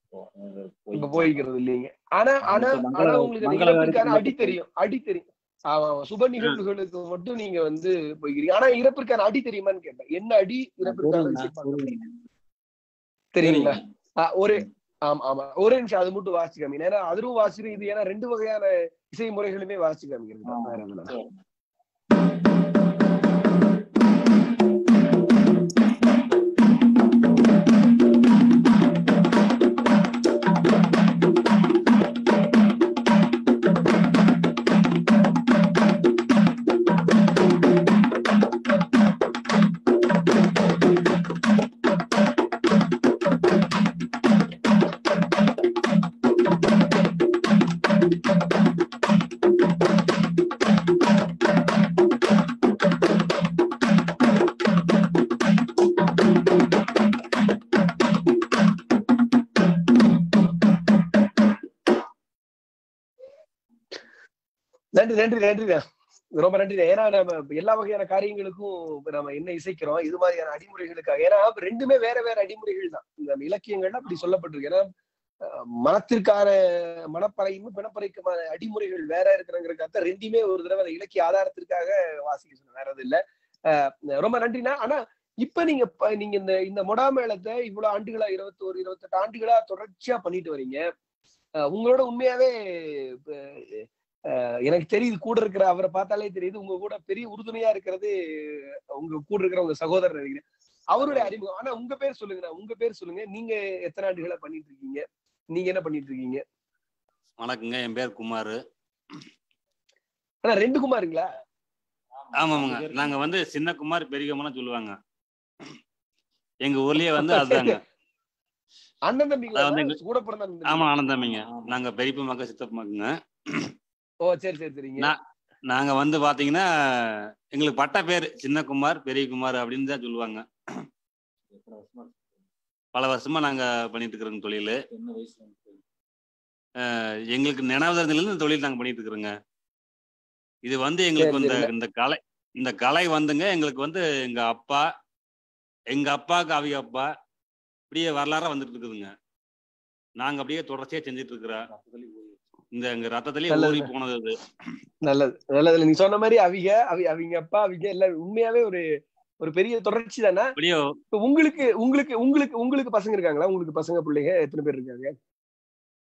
இப்போ போய்க்கிறது இல்லைங்க. ஆனா ஆனா உங்களுக்கு அடி தெரியும். அடி தெரியும். சுப நிகழ்வுகளுக்கு மட்டும் நீங்க வந்து போய்க்கிறீங்க. ஆனா இறப்பிற்கான அடி தெரியுமான்னு கேட்டேன். என்ன அடி இறப்பிற்கான. தெரியுங்களா? ஒரு ஆமா ஆமா. ஒரே நிமிஷம் அது மட்டும் வாசிச்சு காமிங்க ஏன்னா அதுவும் வாசிக்கிறேன் இது ஏன்னா ரெண்டு வகையான இசை முறைகளுமே வாசிச்சு காமிக்கிறது நன்றி நன்றி நன்றி. ரொம்ப நன்றி. ஏன்னா நம்ம எல்லா வகையான காரியங்களுக்கும் நம்ம என்ன இசைக்கிறோம் இது மாதிரியான அடிமுறைகளுக்காக. ஏன்னா ரெண்டுமே வேற வேற அடிமுறைகள் தான் இந்த இலக்கியங்கள்ல அப்படி சொல்லப்பட்டிருக்கு. ஏன்னா மனத்திற்கான மனப்பறையும் பிணப்பறைக்குமான அடிமுறைகள் வேற இருக்கிறங்கிறக்காக ரெண்டுமே ஒரு தடவை அந்த இலக்கிய ஆதாரத்திற்காக வாசிக்க சொன்ன வேற எதுவும் இல்ல. ரொம்ப நன்றிண்ணா. ஆனா இப்ப நீங்க நீங்க இந்த இந்த மொடாமேளத்தை இவ்வளவு ஆண்டுகளா இருபத்தோரு இருபத்தெட்டு ஆண்டுகளா தொடர்ச்சியா பண்ணிட்டு வரீங்க. உங்களோட உண்மையாவே எனக்கு தெரியுது கூட இருக்கிற அவரை பார்த்தாலே தெரியுது. உங்க கூட பெரிய உறுதுணையா இருக்கிறது உங்க கூட இருக்கிற உங்க சகோதரர் நினைக்கிறேன். அவருடைய அறிமுகம். ஆனா உங்க பேர் சொல்லுங்கண்ணா. உங்க பேர் சொல்லுங்க. நீங்க எத்தனை ஆண்டுகளா பண்ணிட்டு இருக்கீங்க நீங்க என்ன பண்ணிட்டு இருக்கீங்க வணக்கங்க. என் பேர் குமார். ஆனா ரெண்டு குமாருங்களா? ஆமாங்க. நாங்க வந்து சின்ன குமார் பெரிய குமார்னு சொல்லுவாங்க. எங்க ஊர்லயே வந்து அதுதாங்க. அண்ணன் வந்து கூட பிறந்த அண்ணன் ஆமா தம்பிங்களா? ஆனந்தமிங்க நாங்க பெரியப்ப மக்க சித்தப்ப மக்குங்க ஓ சரி சரி சரிங்க நாங்க வந்து பாத்தீங்கன்னா எங்களுக்கு பட்ட பேர் சின்ன குமார் பெரிய குமார் அப்படின்னு தான் சொல்லுவாங்க? பல வருஷமா நாங்க பண்ணிட்டு இருக்கிறோங்க தொழில்? எங்களுக்கு நினைவுதலிருந்து இந்த தொழில் நாங்க பண்ணிட்டு இருக்கிறோங்க இது வந்து எங்களுக்கு இந்த. இந்த கலை இந்த கலை வந்துங்க எங்களுக்கு வந்து எங்க அப்பா எங்க அப்பாவுக்கு அவங்க அப்பா இப்படியே வரலாறா வந்துட்டு இருக்குதுங்க நாங்க அப்படியே தொடர்ச்சியா செஞ்சுட்டு இருக்கிறோம் இந்த எங்க ரத்தத்திலேயே. ஊறி போனது அது. நல்லது. நல்லது. நீ சொன்ன மாதிரி அவிக அவி அவங்க அப்பா அவிங்க எல்லாம் உண்மையாவே ஒரு ஒரு பெரிய தொடர்ச்சி தானே? உங்களுக்கு உங்களுக்கு உங்களுக்கு உங்களுக்கு பசங்க இருக்காங்களா? உங்களுக்கு பசங்க பிள்ளைங்க எத்தனை பேர் இருக்காங்க?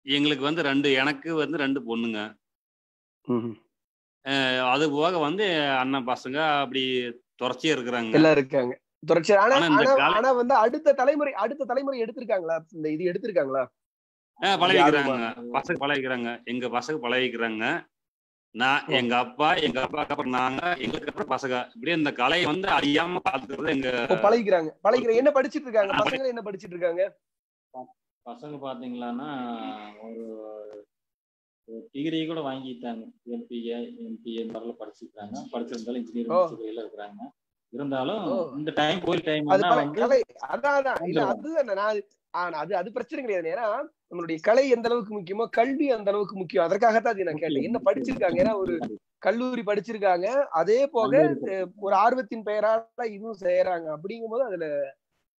எங்களுக்கு வந்து ரெண்டு எனக்கு வந்து ரெண்டு பொண்ணுங்க. அது போக வந்து அண்ணன் பசங்க அப்படி தொடர்ச்சியா இருக்கிறாங்க. எல்லாம் இருக்காங்க. தொடர்ச்சி ஆனா வந்து அடுத்த தலைமுறை அடுத்த தலைமுறை எடுத்திருக்காங்களா? இந்த இது எடுத்திருக்காங்களா? பழகிக்கிறாங்க? பசங்க பழகிக்கிறாங்க. எங்க பசங்க பழகிக்கிறாங்க. நான். எங்க அப்பா எங்க அப்பாக்கு அப்புறம் நாங்க எங்களுக்கு அப்புறம் பசங்க. இப்படியே இந்த கலையை வந்து அழியாம பாத்துக்கிறது எங்க பழகிக்கிறாங்க. பழகிக்கிறாங்க என்ன படிச்சிட்டு இருக்காங்க? பசங்க என்ன படிச்சிட்டு இருக்காங்க? பசங்க பாத்தீங்களான்னா ஒரு டிகிரி கூட வாங்கிட்டாங்க. எம்பிஏ எம்பிஏ இந்த மாதிரிலாம் படிச்சிருக்காங்க. படிச்சிருந்தாலும். இன்ஜினியரிங் துறையில இருக்கிறாங்க. இருந்தாலும். இந்த டைம் கோயில் டைம் அது அதான் அதான். அதுதான். நான் ஆனா அது அது பிரச்சனை கிடையாது. ஏன்னா நம்மளுடைய கலை எந்த அளவுக்கு முக்கியமோ கல்வி அந்த அளவுக்கு முக்கியம். அதற்காகத்தான் அதை நான் கேட்டேன். என்ன படிச்சிருக்காங்க? ஏன்னா ஒரு கல்லூரி படிச்சிருக்காங்க. அதே போக ஒரு ஆர்வத்தின் பெயரால இதுவும் செய்யறாங்க. அப்படிங்கும்போது அதுல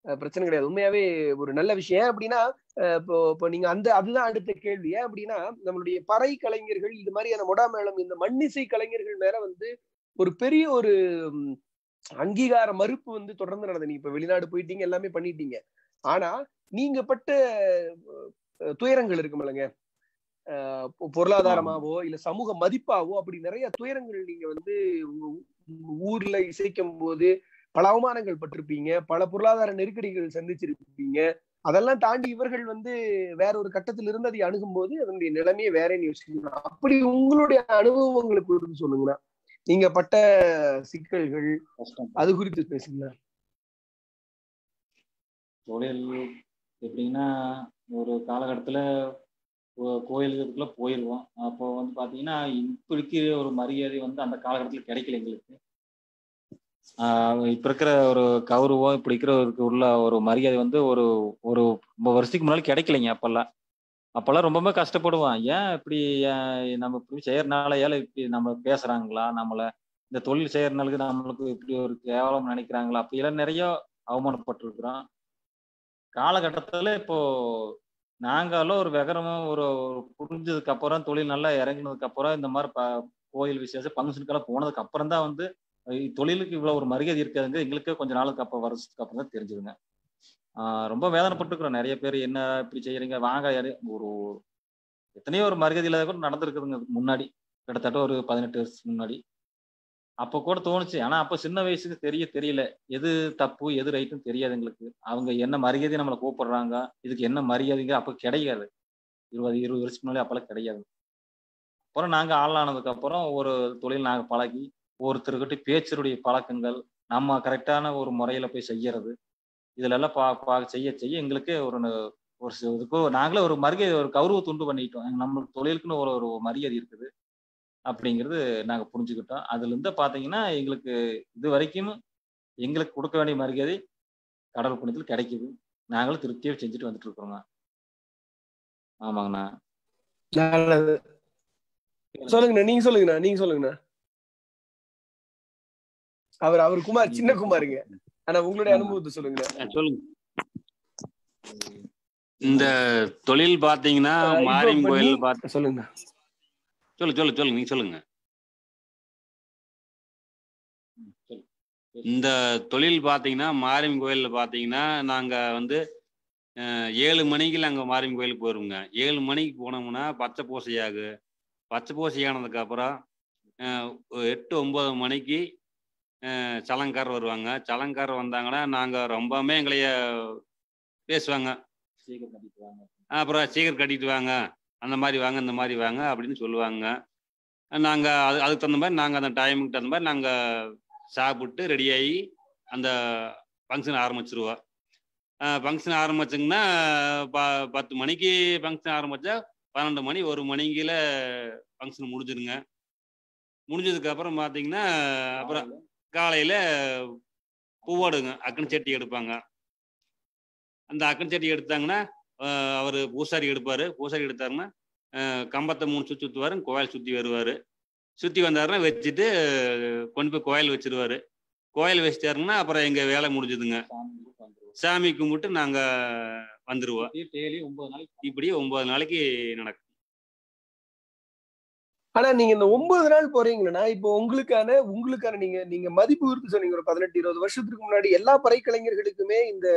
அஹ், பிரச்சனை கிடையாது. உண்மையாவே ஒரு நல்ல விஷயம். அப்படின்னா இப்போ இப்போ நீங்க அந்த அதுதான் அடுத்த கேள்வி. ஏன் அப்படின்னா நம்மளுடைய பறை கலைஞர்கள் இது மாதிரியான மொடாமேளம் இந்த மண்ணிசை கலைஞர்கள் மேல வந்து ஒரு பெரிய ஒரு அங்கீகார மறுப்பு வந்து தொடர்ந்து நடந்தது. நீங்க இப்ப வெளிநாடு போயிட்டீங்க எல்லாமே பண்ணிட்டீங்க. ஆனா நீங்க பட்ட துயரங்கள் இருக்குமில்லங்க பொருளாதாரமாவோ இல்ல சமூக மதிப்பாவோ அப்படி நிறைய துயரங்கள் நீங்க வந்து உங்க ஊர்ல இசைக்கும் போது பல அவமானங்கள் பட்டிருப்பீங்க. பல பொருளாதார நெருக்கடிகள் சந்திச்சிருப்பீங்க. அதெல்லாம் தாண்டி இவர்கள் வந்து வேற ஒரு கட்டத்தில் இருந்து அதை அணுகும் போது அதனுடைய நிலைமையை வேறேன்னு யோசிக்கணும். அப்படி உங்களுடைய அனுபவங்களை குறித்து சொல்லுங்கண்ணா. நீங்க பட்ட சிக்கல்கள் அது குறித்து பேசுங்களா தொழில் எப்படின்னா ஒரு காலகட்டத்தில் கோயிலுக்குள்ளே போயிடுவோம் அப்போ வந்து பார்த்தீங்கன்னா இப்படிக்கு ஒரு மரியாதை வந்து அந்த காலகட்டத்தில் கிடைக்கல எங்களுக்கு. இப்போ இருக்கிற ஒரு கௌரவம் இப்படி இருக்கிறவருக்கு உள்ள ஒரு மரியாதை வந்து ஒரு ஒரு ரொம்ப வருஷத்துக்கு முன்னாடி கிடைக்கலைங்க அப்போல்லாம். அப்போல்லாம் ரொம்பவே கஷ்டப்படுவான் ஏன் இப்படி நம்ம இப்படி செய்யறதுனால ஏழை இப்படி நம்ம பேசுறாங்களா? நம்மளை இந்த தொழில் செய்யறதுனால நம்மளுக்கு இப்படி ஒரு கேவலம் நினைக்கிறாங்களா? அப்படியெல்லாம் நிறைய அவமானப்பட்டிருக்கிறோம். காலகட்டத்தில் இப்போ நாங்களும் ஒரு விகரமும் ஒரு புரிஞ்சதுக்கு அப்புறம் தொழில் நல்லா இறங்கினதுக்கு அப்புறம் இந்த மாதிரி ப கோயில் விசேஷம் ஃபங்க்ஷனுக்கெல்லாம் போனதுக்கு அப்புறம் தான் வந்து தொழிலுக்கு இவ்வளோ ஒரு மரியாதை இருக்காதுங்க எங்களுக்கு கொஞ்சம் நாளுக்கு அப்புறம் வருஷத்துக்கு அப்புறம் தான் தெரிஞ்சுதுங்க. ரொம்ப வேதனைப்பட்டுருக்குறோம். நிறைய பேர் என்ன இப்படி செய்யறீங்க வாங்க யாரு ஒரு எத்தனையோ ஒரு மரியாதை இல்லாத கூட நடந்திருக்குதுங்க முன்னாடி. கிட்டத்தட்ட ஒரு பதினெட்டு வருஷத்துக்கு முன்னாடி. அப்போ கூட தோணுச்சு. ஆனா அப்போ சின்ன வயசுக்கு தெரிய தெரியல. எது தப்பு எது ரைட்டுன்னு தெரியாது எங்களுக்கு. அவங்க என்ன மரியாதை நம்மளை கூப்பிடுறாங்க? இதுக்கு என்ன மரியாதைங்க? அப்போ கிடையாது. இருபது இருபது வருஷத்துக்கு முன்னாடி அப்பெல்லாம் கிடையாது. அப்புறம் நாங்க ஆளானதுக்கு அப்புறம் ஒரு தொழில் நாங்க பழகி ஒருத்தருக்கிட்ட பேச்சருடைய பழக்கங்கள் நம்ம கரெக்டான ஒரு முறையில போய் செய்யறது. இதுல எல்லாம் பா பா செய்ய செய்ய எங்களுக்கு ஒரு ஒரு இதுக்கு நாங்களே ஒரு மரியாதை ஒரு கௌரவ துண்டு பண்ணிட்டோம் நம்ம தொழிலுக்குன்னு ஒரு ஒரு மரியாதை இருக்குது. அப்படிங்கிறது நாங்க புரிஞ்சுக்கிட்டோம். அதுல இருந்து பாத்தீங்கன்னா எங்களுக்கு இது வரைக்கும் எங்களுக்கு கொடுக்க வேண்டிய மரியாதை கடல் புண்ணியத்தில் கிடைக்குது. நாங்களும் திருப்தியா செஞ்சுட்டு வந்துட்டு இருக்கிறோங்க. ஆமாங்கண்ணா. நல்லது. சொல்லுங்கண்ணா நீங்க சொல்லுங்கண்ணா நீங்க சொல்லுங்கண்ணா. அவர் அவர் குமார் சின்ன குமாருங்க. ஆனா உங்களுடைய அனுபவத்தை சொல்லுங்கண்ணா. சொல்லுங்க. இந்த தொழில் பாத்தீங்கன்னா மாரியம் கோயில் பாத் சொல்லுங்கண்ணா. சொல்லு சொல்லு சொல்லுங்க நீங்க சொல்லுங்க. இந்த தொழில் பார்த்தீங்கன்னா மாரியம் கோயிலில் பார்த்தீங்கன்னா நாங்கள் வந்து ஏழு மணிக்கு நாங்கள் மாரியம் கோயிலுக்கு போயிருவோங்க. ஏழு மணிக்கு போனோம்னா பச்சை பூசையாகு. பச்சை பூசை ஆனதுக்கப்புறம் எட்டு ஒம்பது மணிக்கு சலங்கார் வருவாங்க. சலங்கார் வந்தாங்கன்னா நாங்கள் ரொம்பவுமே எங்களைய பேசுவாங்க. சீக்கிரம் கட்டிட்டு வாங்க. அப்புறம் சீக்கிரம் கட்டிட்டு வாங்க. அந்த மாதிரி வாங்க இந்த மாதிரி வாங்க அப்படின்னு சொல்லுவாங்க. நாங்கள் அது அதுக்கு தகுந்த மாதிரி நாங்கள் அந்த டைமுக்கு தகுந்த மாதிரி நாங்கள் சாப்பிட்டு ரெடியாகி அந்த ஃபங்க்ஷன் ஆரம்பிச்சிருவோம். ஃபங்க்ஷன் ஆரம்பிச்சிங்கன்னா ப பத்து மணிக்கு ஃபங்க்ஷன் ஆரம்பித்தா பன்னெண்டு மணி ஒரு மணிக்குல ஃபங்க்ஷன் முடிஞ்சிருங்க. முடிஞ்சதுக்கப்புறம் பார்த்தீங்கன்னா அப்புறம் காலையில்? பூவோடுங்க அக்கன் சட்டி எடுப்பாங்க. அந்த அக்கன் சட்டி எடுத்தாங்கன்னா அவர் பூசாரி எடுப்பார். பூசாரி எடுத்தாருன்னா கம்பத்தை மூணு சுற்றி சுற்றுவார் கோயில் சுற்றி வருவார். சுற்றி வந்தாருன்னா வச்சுட்டு கொண்டு போய் கோயில் வச்சிருவாரு. கோயில் வச்சிட்டாருன்னா அப்புறம் எங்கள் வேலை முடிஞ்சுதுங்க. சாமி கும்பிட்டு வந்துருவோம். நாங்கள் வந்துடுவோம் ஒன்பது நாளைக்கு இப்படி ஒன்பது நாளைக்கு நடக்கும். ஆனா நீங்க இந்த ஒன்பது நாள் போறீங்களா இப்போ உங்களுக்கான உங்களுக்கான நீங்க நீங்க மதிப்பு விருது சொன்னீங்க ஒரு பதினெட்டு இருபது வருஷத்துக்கு முன்னாடி எல்லா பறை கலைஞர்களுக்குமே இந்த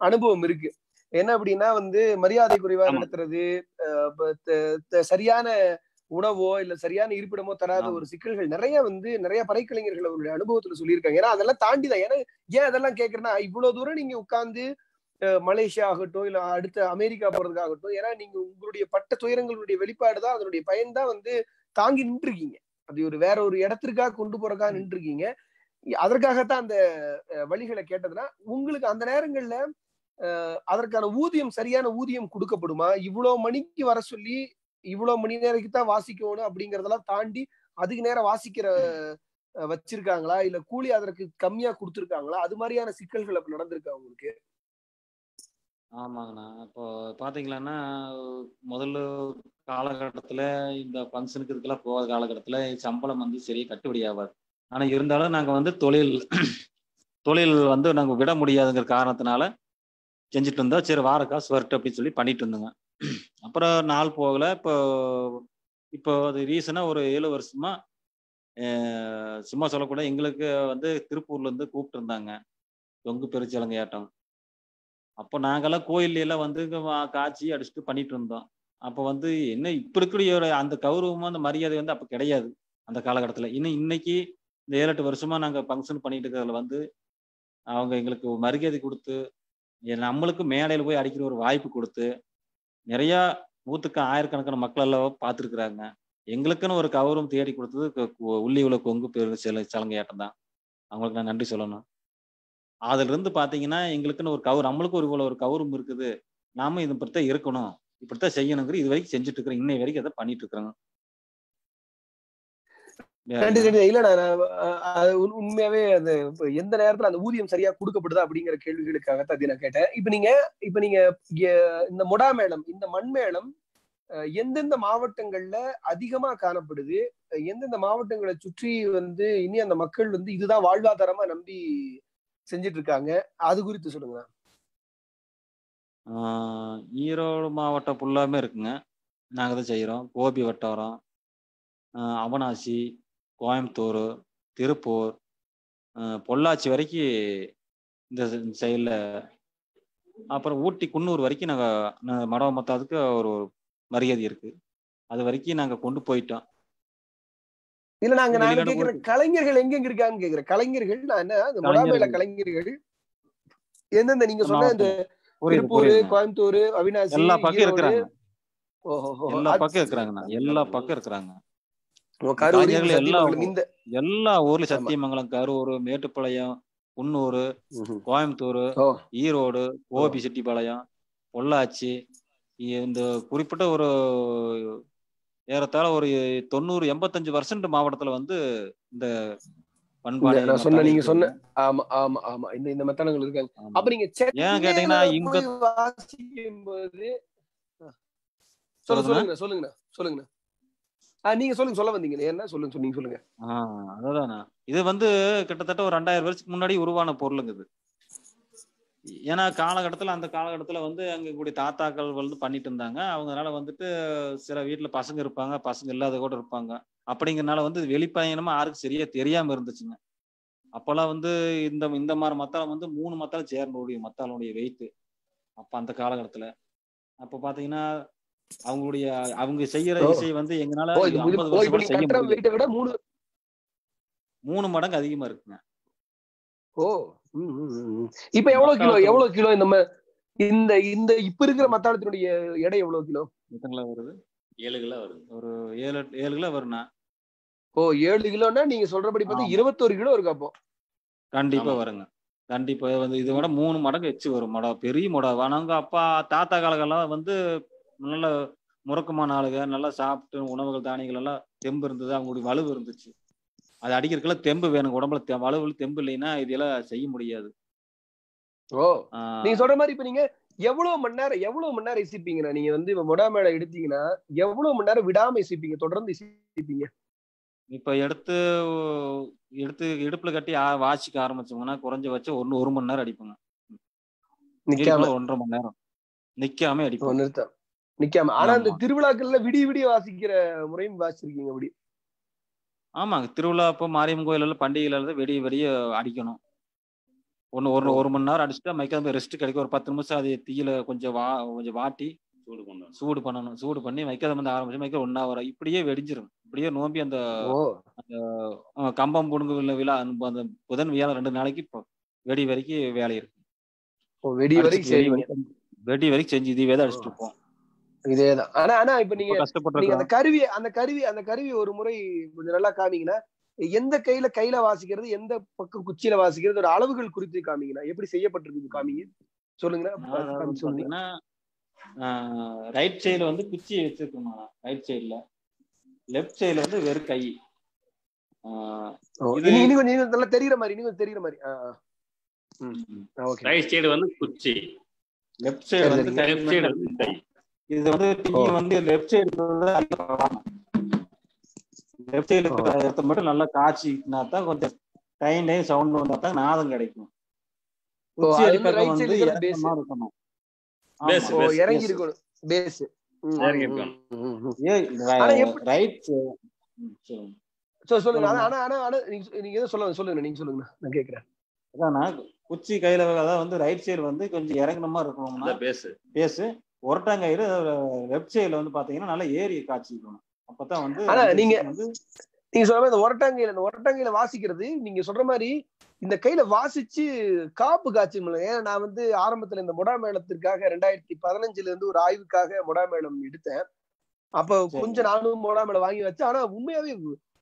அனுபவம் இருக்கு. என்ன அப்படின்னா வந்து மரியாதை குறைவா. நடத்துறது சரியான உணவோ இல்ல சரியான இருப்பிடமோ தராத. ஒரு சிக்கல்கள் நிறைய வந்து நிறைய பறைக்கலைஞர்கள் அவருடைய அனுபவத்துல சொல்லியிருக்காங்க. ஏன்னா அதெல்லாம் தாண்டி தான் ஏன்னா ஏன் அதெல்லாம் கேக்குறேன்னா இவ்வளவு தூரம் நீங்க உட்கார்ந்து அஹ் மலேசியா ஆகட்டும் இல்ல அடுத்த அமெரிக்கா போறதுக்காகட்டும் ஏன்னா நீங்க உங்களுடைய பட்ட துயரங்களுடைய வெளிப்பாடு தான் அதனுடைய பயன் தான் வந்து தாங்கி நின்றுருக்கீங்க. அது ஒரு வேற ஒரு இடத்திற்காக கொண்டு போறதுக்காக நின்றுருக்கீங்க. அதற்காகத்தான் அந்த வழிகளை கேட்டதுன்னா உங்களுக்கு அந்த நேரங்கள்ல அதற்கான ஊதியம் சரியான ஊதியம் கொடுக்கப்படுமா? இவ்வளவு மணிக்கு வர சொல்லி இவ்வளவு மணி நேரத்துக்கு தான் வாசிக்கணும் அப்படிங்கறதெல்லாம் தாண்டி அதுக்கு நேரம் வாசிக்கிற வச்சிருக்காங்களா? இல்ல கூலி அதற்கு கம்மியா கொடுத்துருக்காங்களா? அது மாதிரியான சிக்கல்கள் அப்ப நடந்திருக்கா உங்களுக்கு? ஆமாங்கண்ணா. இப்போ பாத்தீங்களான்னா முதல்ல காலகட்டத்துல இந்த ஃபங்க்ஷனுக்கு இதுக்கெல்லாம் போகாத காலகட்டத்துல சம்பளம் வந்து சரியா கட்டுப்படி ஆகாது ஆனா இருந்தாலும் நாங்க வந்து தொழில் தொழில் வந்து நாங்க விட முடியாதுங்கிற காரணத்தினால செஞ்சுட்டு இருந்தோம் சரி வார காசு வரட்டு அப்படின்னு சொல்லி பண்ணிட்டு இருந்தோங்க. அப்புறம் நாள் போகல. இப்போ இப்போ அது ரீசனா ஒரு ஏழு வருஷமா சும்மா சொல்லக்கூட எங்களுக்கு வந்து திருப்பூர்ல இருந்து கூப்பிட்டு இருந்தாங்க. தொங்கு பெருச்சலங்க ஏட்டம் அப்போ நாங்கெல்லாம் கோயில்லாம் வந்து காய்ச்சி அடிச்சுட்டு பண்ணிட்டு இருந்தோம். அப்போ வந்து என்ன இப்போ இருக்கிற அந்த கௌரவமும் அந்த மரியாதை வந்து அப்போ கிடையாது அந்த காலகட்டத்தில். இன்னும் இன்னைக்கு இந்த ஏழு எட்டு வருஷமா நாங்கள் ஃபங்க்ஷன் பண்ணிட்டு இருக்கிறதுல வந்து அவங்க எங்களுக்கு மரியாதை கொடுத்து நம்மளுக்கு மேடையில் போய் அடிக்கிற ஒரு வாய்ப்பு கொடுத்து நிறையா நூற்றுக்கு ஆயிரக்கணக்கான மக்கள் எல்லாம் பார்த்துருக்குறாங்க. எங்களுக்குன்னு ஒரு கௌரவம் தேடி கொடுத்தது கு- உள்ளி உள்ள கொங்கு பேர் சில சலங்கையாட்டம் தான். அவங்களுக்கு நான் நன்றி சொல்லணும். அதுல இருந்து பாத்தீங்கன்னா எங்களுக்குன்னு ஒரு கௌரவம் நம்மளுக்கு ஒரு இவ்வளோ ஒரு கௌரவம் இருக்குது. நாம இது இப்படித்தான் இருக்கணும். இப்படித்தான் செய்யணுங்கிற இது வரைக்கும் செஞ்சுட்டு இருக்கிறோம். இன்னை வரைக்கும் அதை பண்ணிட்டு இருக்கிறோம். நன்றி நன்றி இல்ல நான் உண்மையாவே அது எந்த நேரத்துல அந்த ஊதியம் சரியா கொடுக்கப்படுதா அப்படிங்கிற கேள்விகளுக்காகத்தான் அதை நான் கேட்டேன். இப்ப நீங்க இப்ப நீங்க இந்த மொடா மேளம் இந்த மண் மேளம் அஹ், எந்தெந்த மாவட்டங்கள்ல அதிகமா காணப்படுது? எந்தெந்த மாவட்டங்களை சுற்றி வந்து இனி அந்த மக்கள் வந்து இதுதான் வாழ்வாதாரமா நம்பி செஞ்சுட்டு இருக்காங்க அது குறித்து சொல்லுங்க ஆஹ் ஈரோடு மாவட்டம் ஃபுல்லாமே இருக்குங்க. நாங்கள் தான் செய்கிறோம் கோபி வட்டாரம் அவனாசி கோயம்புத்தூர் திருப்பூர் பொள்ளாச்சி வரைக்கும் இந்த சைடில் அப்புறம் ஊட்டி குன்னூர் வரைக்கும் நாங்கள் மடவ மத்தாதுக்கு ஒரு மரியாதை இருக்கு. அது வரைக்கும் நாங்கள் கொண்டு போயிட்டோம். இல்ல நாங்க நாங்க கேக்குற கலைஞர்கள் எங்கெங்க இருக்காங்கன்னு கேக்குறேன் கலைஞர்கள் நான் என்ன அந்த மொடாமேல கலைஞர்கள். எந்தெந்த நீங்க சொன்ன இந்த திருப்பூர் கோயம்புத்தூர் அவினாசி எல்லா பக்கம் இருக்கிறாங்க. எல்லா பக்கம் இருக்கிறாங்கண்ணா. எல்லா பக்கம் இருக்கிறாங்க. எல்லா ஊர்லயும். சத்தியமங்கலம் கரூர் மேட்டுப்பாளையம் குன்னூர். கோயம்புத்தூர் ஈரோடு கோபி செட்டிப்பாளையம் பொள்ளாச்சி இந்த குறிப்பிட்ட ஒரு ஏறத்தாழ ஒரு தொண்ணூறு எண்பத்தஞ்சு பர்சன்ட் மாவட்டத்துல வந்து இந்த பண்பாடு சொன்ன நீங்க சொன்ன. ஆமா ஆமா ஆமா இந்த இந்த மெத்தனங்கள் இருக்காங்க ஆமா. அப்ப நீங்க ஏன் கேட்டீங்கன்னா இங்க- வாசிக்கும் போது சொல்லுங்க சொல்லுங்க. சொல்லுங்க நீங்க சொல்லுங்க சொல்ல வந்தீங்க. என்ன? சொல்லுங்க நீங்க சொல்லுங்க. ஆஹ் இது வந்து கிட்டத்தட்ட ஒரு ரெண்டாயிரம் வருஷத்துக்கு முன்னாடி உருவான பொருளுங்க இது. ஏன்னா காலகட்டத்தில் அந்த காலகட்டத்தில் வந்து அங்கே கூடிய தாத்தாக்கள் வந்து பண்ணிட்டு இருந்தாங்க. அவங்கனால வந்துட்டு சில வீட்டில் பசங்க இருப்பாங்க பசங்க இல்லாத கூட இருப்பாங்க. அப்படிங்கிறனால வந்து வெளிப்பயணமா யாருக்கும் சரியா தெரியாம இருந்துச்சுங்க. அப்போல்லாம் வந்து இந்த இந்த மாதிரி மத்தாலம் வந்து மூணு மத்தாலம் சேர்ந்தோடைய மத்தாலனுடைய வெயிட் அப்போ அந்த காலகட்டத்தில். அப்போ பார்த்தீங்கன்னா அவங்களுடைய அவங்க செய்யற. இசை வந்து எங்கனால செய்ய விட மூணு மூணு மடங்கு அதிகமா இருக்குங்க. ஓ. இப்ப எவ்வளவு கிலோ எவ்வளவு கிலோ இந்த ம- இந்த இந்த இப்ப இருக்கிற மத்தாளத்தினுடைய எடை எவ்வளவு கிலோ? எத்தனை கிலோ வருது? ஏழு கிலோ வருது. ஒரு ஏழு ஏழு கிலோ வருண்ணா ஓ ஏழு கிலோன்னா நீங்க சொல்றபடி பார்த்தா. இருபத்தோரு கிலோ இருக்கு அப்போ. கண்டிப்பா. வருங்க. கண்டிப்பா வந்து இதை விட மூணு மடங்கு எச்சு வரும். மொடா பெரிய மொடா. ஆனாங்க அப்பா தாத்தா காலங்கள்லாம் வந்து நல்ல முறக்கமான ஆளுங்க நல்லா சாப்பிட்டு உணவுகள் தானியங்கள் எல்லாம் தெம்பு இருந்தது அவங்களுடைய வலுவு இருந்துச்சு. அது அடிக்கிறதுக்குள்ள தெம்பு வேணும் உடம்புல வலுவுல தெம்பு இல்லைன்னா இதெல்லாம் செய்ய முடியாது. ஓ நீங்க சொல்ற மாதிரி இப்ப நீங்க எவ்வளவு மணி நேரம் எவ்வளவு மணி நேரம் இசைப்பீங்கண்ணா நீங்க வந்து இப்ப மொடா மேல எடுத்தீங்கன்னா எவ்வளவு மணி நேரம் விடாம இசைப்பீங்க தொடர்ந்து இசைப்பீங்க? இப்ப எடுத்து எடுத்து இடுப்புல கட்டி வாசிக்க ஆரம்பிச்சோம்னா குறைஞ்சபட்சம் ஒன்னு ஒரு மணி நேரம் அடிப்போங்க. ஒன்றரை மணி நேரம். நிக்காம அடிப்போம் நிறுத்தம். நிக்காம. ஆனா ஆமா. திருவிழாக்கள்ல விடிய விடிய வாசிக்கிற முறையும் வாசிச்சிருக்கீங்க அப்படி. ஆமாங்க. திருவிழா அப்போ மாரியம்மன் கோயில் எல்லாம் பண்டிகையில வெடிய வெடிய அடிக்கணும். ஒன்று ஒரு ஒரு மணி நேரம் அடிச்சுட்டா மைக்காம ரெஸ்ட் கிடைக்கும். ஒரு பத்து நிமிஷம் அது தீயில கொஞ்சம் வா கொஞ்சம் வாட்டி சூடு கொண்டு சூடு பண்ணணும். சூடு பண்ணி மைக்காத வந்து ஆரம்பிச்சு மைக்க ஒன் ஹவர் இப்படியே வெடிஞ்சிரும். இப்படியே நோம்பி அந்த அஹ், கம்பம் புடுங்கு விழா அந்த அந்த புதன் வியாழன் ரெண்டு நாளைக்கு இப்போ வெடி வரைக்கும் வேலை இருக்கு வெடி வரைக்கும் வெடி வரைக்கும் செஞ்சு இதே தான் அடிச்சுட்டு இருப்போம். இதேதான். ஆனா ஆனா இப்ப நீங்க நீங்க அந்த கருவி அந்த கருவி அந்த கருவி ஒரு முறை கொஞ்சம் நல்லா காமிங்கன்னா எந்த கையில கையில வாசிக்கிறது எந்த பக்கம் குச்சியில வாசிக்கிறது ஒரு அளவுகள் குறித்து காமிங்கண்ணா எப்படி செய்யப்பட்டிருக்கு காமிங்க? சொல்லுங்க. ரைட் சைடுல வந்து குச்சி வச்சிருக்கோம்? ரைட் சைடுல லெஃப்ட் சைடுல வந்து வெறும் கை. நல்லா தெரியுற மாதிரி கொஞ்சம் தெரியுற மாதிரி. ரைட் சைடு வந்து குச்சி. லெஃப்ட் சைடு வந்து சரி, கை லெஃப்ட் சைடு வந்து கை. இது வந்து ஓ. வந்து லெஃப்ட் சைடு லெஃப்ட் சைடுல இருக்கிற இடத்த மட்டும் நல்லா காய்ச்சினா தான் கொஞ்சம் டைம் டைம் சவுண்ட் வந்தா தான் நாதம் கிடைக்கும். வந்து அடிப்பக்கம் வந்து. இறக்கமா இருக்கணும். இறங்கி. இருக்கணும் பேஸ் ரைட் சொல்லுங்க. ஆனா ஆனா ஆனா நீங்க எதுவும் சொல்லுங்க சொல்லுங்க நீங்க சொல்லுங்க நான் கேக்குறேன் அதானா குச்சி கையில வந்து ரைட் சைடு வந்து கொஞ்சம் இறங்குன மாதிரி இருக்கணும்னா பேஸ் பேசு ஒரட்டாங்கயிறு லெஃப்ட் சைடுல வந்து பாத்தீங்கன்னா நல்லா ஏரி காய்ச்சிக்கணும் அப்பதான் வந்து நீங்க- வந்து நீங்க சொல்ற மாதிரி இந்த ஒரட்டாங்கையில இந்த ஒரட்டாங்கையில வாசிக்கிறது நீங்க சொல்ற மாதிரி இந்த கையில வாசிச்சு காப்பு காய்ச்சி ஏன்னா நான் வந்து ஆரம்பத்துல இந்த முடா மேளத்திற்காக ரெண்டாயிரத்தி பதினஞ்சுல இருந்து ஒரு ஆய்வுக்காக முடா மேளம் எடுத்தேன். அப்ப. கொஞ்சம் நானும் முடா மேளம் வாங்கி வச்சேன் ஆனா உண்மையாவே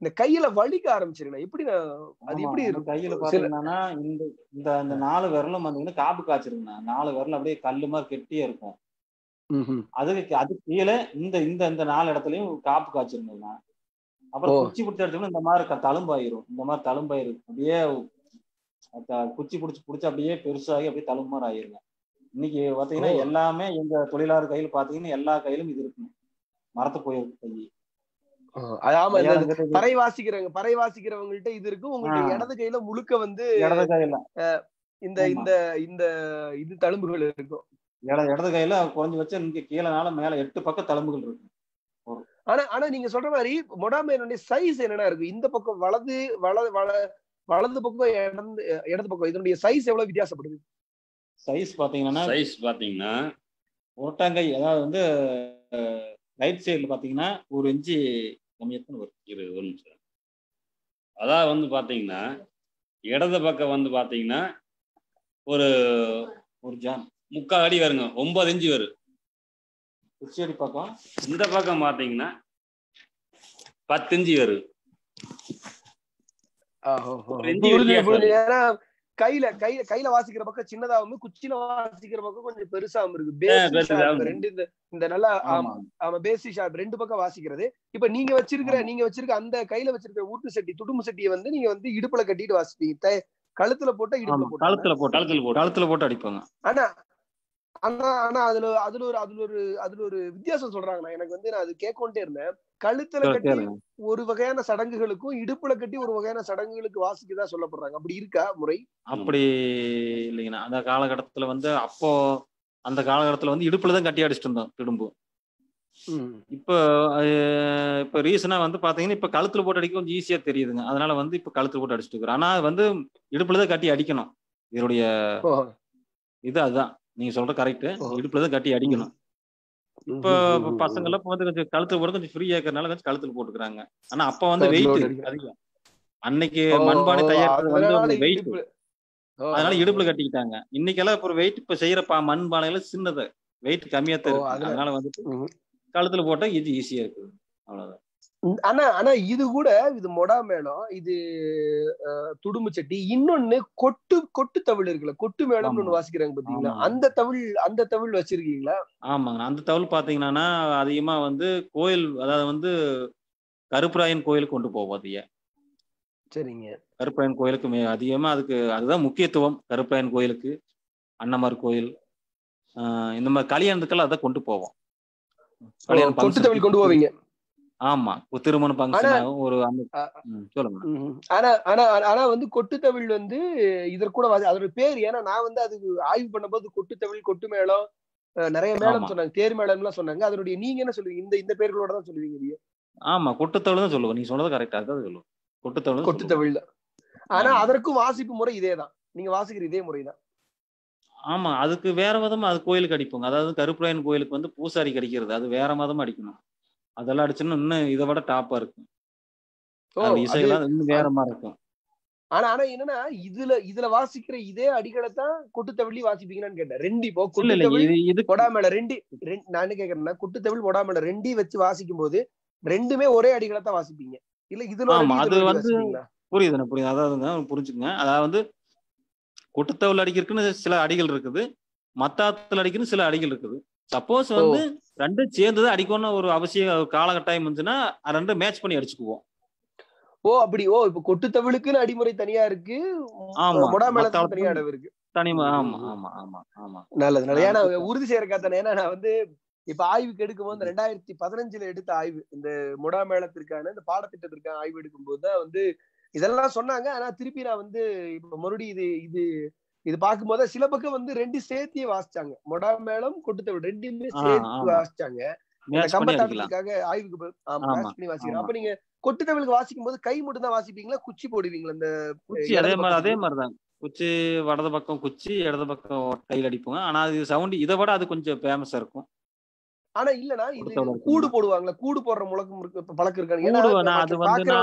இந்த கையில வலிக்க ஆரம்பிச்சிருக்கேன் எப்படி நான் அது எப்படி கையில பாத்தீங்கன்னா இந்த இந்த நாலு விரலும் பாத்தீங்கன்னா காப்பு காய்ச்சிருக்குண்ணா. நாலு விரல் அப்படியே கல்லு மாதிரி கெட்டியா இருக்கும். அதுக்கு அது கீழே இந்த இந்த இந்த நாலு இடத்துலயும் காப்பு காய்ச்சிருந்ததுண்ணா அப்புறம். குச்சி பிடிச்ச இடத்துல இந்த மாதிரி தழும்பாயிரும். இந்த மாதிரி தழும்பாயிரும். அப்படியே குச்சி பிடிச்சி பிடிச்சி அப்படியே பெருசாகி அப்படியே தழும்பு மாதிரி ஆயிருங்க இன்னைக்கு பாத்தீங்கன்னா. எல்லாமே எங்க தொழிலாளர் கையில பாத்தீங்கன்னா எல்லா கையிலும் இது இருக்குங்க மரத்து போயிருக்கு கை ஆமா பறை வாசிக்கிறவங்க பறை வாசிக்கிறவங்கள்ட்ட இது இருக்கு. உங்கள்ட்ட ஆ. இடது கையில முழுக்க வந்து இடது கையில. இந்த. இந்த இந்த இது தழும்புகள் இருக்கும். இட- இடது கையில குறைஞ்சு வச்சு இங்க கீழனால மேல எட்டு பக்கம் தழும்புகள் இருக்கு. ஆனா ஆனா நீங்க சொல்ற மாதிரி மொடாமேனுடைய சைஸ் என்னன்னா இருக்கு. இந்த பக்கம் வலது வல வல வலது பக்கம் இடது இடது பக்கம். இதனுடைய சைஸ் எவ்வளவு வித்தியாசப்படுது? சைஸ் பாத்தீங்கன்னா சைஸ் பாத்தீங்கன்னா உருட்டாங்கை அதாவது வந்து ரைட் சைடுல பாத்தீங்கன்னா ஒரு இன்ச்சு கம்மி எத்தனை வரும். இரு ஒரு நிமிஷம். அதான் வந்து பாத்தீங்கன்னா இடது பக்கம் வந்து பாத்தீங்கன்னா ஒரு ஒரு ஜான். முக்கால் அடி வருங்க. ஒன்பது இன்ச்சு வரும். குச்சியடி பக்கம். இந்த பக்கம் பாத்தீங்கன்னா பத்து இன்ச்சு வரும். கையில கையில கையில வாசிக்கிற பக்கம் சின்னதாகவும் குச்சில வாசிக்கிற பக்கம் கொஞ்சம் பெருசாவும் இருக்கு. ரெண்டு இந்த இந்த நல்லா ஆமா ஆமா. பேசி ஷார்ப் ரெண்டு பக்கம் வாசிக்கிறது. இப்ப நீங்க வச்சிருக்கிற. நீங்க வச்சிருக்க அந்த கையில வச்சிருக்கிற ஊட்டு சட்டி துடும்பு சட்டியை வந்து நீங்க வந்து இடுப்புல கட்டிட்டு வாசிப்பீங்க. கழுத்துல போட்டா இடுப்புல போட்டா கழுத்துல போட்டு கழுத்துல போட்டு. கழுத்துல போட்டு அடிப்பாங்க. ஆனா ஆனா ஆனா அதுல அதுல ஒரு அதுல ஒரு அதுல ஒரு வித்தியாசம் சொல்றாங்க எனக்கு வந்து நான் அது கேட்கொண்டே இருந்தேன். கழுத்துல கட்டி ஒரு வகையான சடங்குகளுக்கும் இடுப்புல கட்டி ஒரு வகையான சடங்குகளுக்கு வாசிக்கதான் சொல்லப்படுறாங்க. அப்படி இருக்கா முறை? அப்படி இல்லைங்கண்ணா. அந்த காலகட்டத்துல வந்து அப்போ அந்த காலகட்டத்துல வந்து இடுப்புல தான் கட்டி அடிச்சிட்டு இருந்தோம் திரும்ப இப்போ இப்போ ரீசனா வந்து பாத்தீங்கன்னா இப்ப கழுத்துல போட்டு அடிக்க கொஞ்சம் ஈஸியா தெரியுதுங்க. அதனால வந்து இப்ப கழுத்துல போட்டு அடிச்சிட்டு இருக்கிறோம். ஆனா வந்து இடுப்புல தான் கட்டி அடிக்கணும். இதனுடைய. இது அதுதான். நீங்க சொல்ற கரெக்ட். இடுப்புல தான் கட்டி அடிக்கணும். இப்போ பசங்க எல்லாம் இப்ப வந்து கொஞ்சம் கழுத்துல போட்டு கொஞ்சம் ஃப்ரீ ஆக்கிறனால கொஞ்சம் கழுத்துல போட்டுக்கிறாங்க. ஆனா அப்ப வந்து வெயிட். அதிகம். அன்னைக்கு மண்பானை தயாரிக்கிறது வந்து வெயிட் அதனால இடுப்புல கட்டிக்கிட்டாங்க. இன்னைக்கெல்லாம் இப்போ வெயிட் இப்ப செய்யற பா மண்பானையில சின்னது. வெயிட் கம்மியா தான் இருக்கு. அதனால வந்துட்டு ம்ஹும். கழுத்துல போட்டா இது ஈஸியா இருக்குது. அவ்வளவுதான். ஆனா ஆனா இது கூட இது மொடா மேளம் இது துடும்பு சட்டி இன்னொன்னு கொட்டு கொட்டு தவிழ் இருக்குல்ல கொட்டு மேளம்னு. ஒண்ணு வாசிக்கிறாங்க பாத்தீங்களா. அந்த தவிழ் அந்த தவிழ் வச்சிருக்கீங்களா? ஆமாங்க. அந்த தவுள் பாத்தீங்கன்னா அதிகமா வந்து கோயில் அதாவது வந்து கருப்பராயன் கோயிலுக்கு கொண்டு போவோம் அதிக. சரிங்க. கருப்பராயன் கோயிலுக்கு அதிகமா அதுக்கு அதுதான் முக்கியத்துவம் கருப்பராயன் கோயிலுக்கு அன்னமார் கோயில் இந்த மாதிரி கல்யாணத்துக்கெல்லாம் அதை கொண்டு போவோம். கொண்டு போவீங்க. ஆமா திருமண ஃபங்க்ஷன் ஒரு சொல்லுங்க. ஆனா ஆனா ஆனா வந்து கொட்டு தமிழ் வந்து இதற்கு கூட அதோட பேர் ஏன்னா நான் வந்து அது ஆய்வு பண்ணும்போது கொட்டு தமிழ் கொட்டு மேளம் நிறைய மேளம். சொன்னாங்க தேர் மேளம் எல்லாம் சொன்னாங்க. அதனுடைய நீங்க என்ன சொல்லுவீங்க? இந்த இந்த பேர்களோட தான் சொல்லுவீங்க இதைய. ஆமா கொட்டுத்தவள் தான் சொல்லுவோம். நீங்க சொன்னது கரெக்டா அதான் சொல்லுவோம். கொட்டுத்தவள் கொட்டு தமிழ் தான் ஆனா. அதற்கும் வாசிப்பு முறை இதேதான் நீங்க வாசிக்கிற இதே முறைதான் ஆமா அதுக்கு வேற விதமா அது கோயிலுக்கு அடிப்போங்க. அதாவது கருப்பராயன் கோயிலுக்கு வந்து பூசாரிக்கு அடிக்கிறது அது வேற மதமா அடிக்கணும். அதெல்லாம் அடிச்சுன்னா இன்னும் இதை விட டாப்பா இருக்கும். இசையெல்லாம் இன்னும் வேற மாதிரி இருக்கும். ஆனா ஆனா என்னன்னா இதுல இதுல வாசிக்கிற இதே அடிகளை தான் கொட்டுத்தவிழி வாசிப்பீங்களான்னு கேட்டேன். ரெண்டு இப்போ கொட்டுத்தவிழ் கொடாமேல ரெண்டு நான் என்ன கேக்குறேன்னா குட்டுத்தமிழ் கொடாமேல ரெண்டி வச்சு வாசிக்கும் போது ரெண்டுமே ஒரே அடிகளை தான் வாசிப்பீங்க. இல்ல இதுல அது வந்து-? புரியுதுண்ணே புரியுது அதாவதுங்க புரிஞ்சுக்குங்க. அதாவது கொட்டுத்தவள் அடிக்கிறதுக்குன்னு சில அடிகள் இருக்குது. மத்தாத்துல அடிக்கணும் சில அடிகள் இருக்குது. சப்போஸ் வந்து ரெண்டும் சேர்ந்து அடிக்கணும்னு ஒரு அவசியம் ஒரு காலகட்டாயம் இருந்துச்சுன்னா அது ரெண்டும் மேட்ச் பண்ணி அடிச்சுக்குவோம். ஓ அப்படி. ஓ இப்ப கொட்டுத்தமிழுக்குன்னு அடிமுறை தனியா இருக்கு. மத்தாளத்துக்கு தனியா அடவு இருக்கு. தனிமா ஆமா. ஆமா ஆமா ஆமா. நல்லது நல்லது. ஏன்னா. உறுதி செய்யறக்கா தானே. ஏன்னா நான் வந்து இப்ப ஆய்வுக்கு எடுக்கும் போது ரெண்டாயிரத்தி பதினஞ்சுல எடுத்த ஆய்வு இந்த முடா மேளத்திற்கான இந்த பாடத்திட்டத்திற்கான ஆய்வு எடுக்கும் போதுதான் வந்து இதெல்லாம் சொன்னாங்க. ஆனா திருப்பி நான் வந்து இப்ப மறுபடியும் இது இது இது பார்க்கும்போது சில பக்கம் வந்து ரெண்டு சேர்த்தியே வாசிச்சாங்க. மொடா மேளம் கொட்டுத்தவிழ் ரெண்டுமே சேர்த்து. வாசிச்சாங்க. கம்பத்தாட்டத்துக்காக ஆய்வுக்கு பண்ணி வாசிக்கிறேன் ஆமா. அப்ப நீங்க கொட்டுத்தமிழுக்கு வாசிக்கும் போது கை மட்டும் தான் வாசிப்பீங்களா? குச்சி போடுவீங்களா? இந்த குச்சி அதே மாதிரி அதே பக்கத்துக்கு? மாதிரி தான் குச்சி வடது பக்கம் குச்சி இடது பக்கம் கையில் அடிப்போங்க ஆனா அது சவுண்ட் இதை விட அது கொஞ்சம் ஃபேமஸா இருக்கும். ஆனா இல்லனா இது? கூடு போடுவாங்களா கூடு போடுற முழக்கம் இருக்கு பழக்கம் இருக்காங்க அது வந்து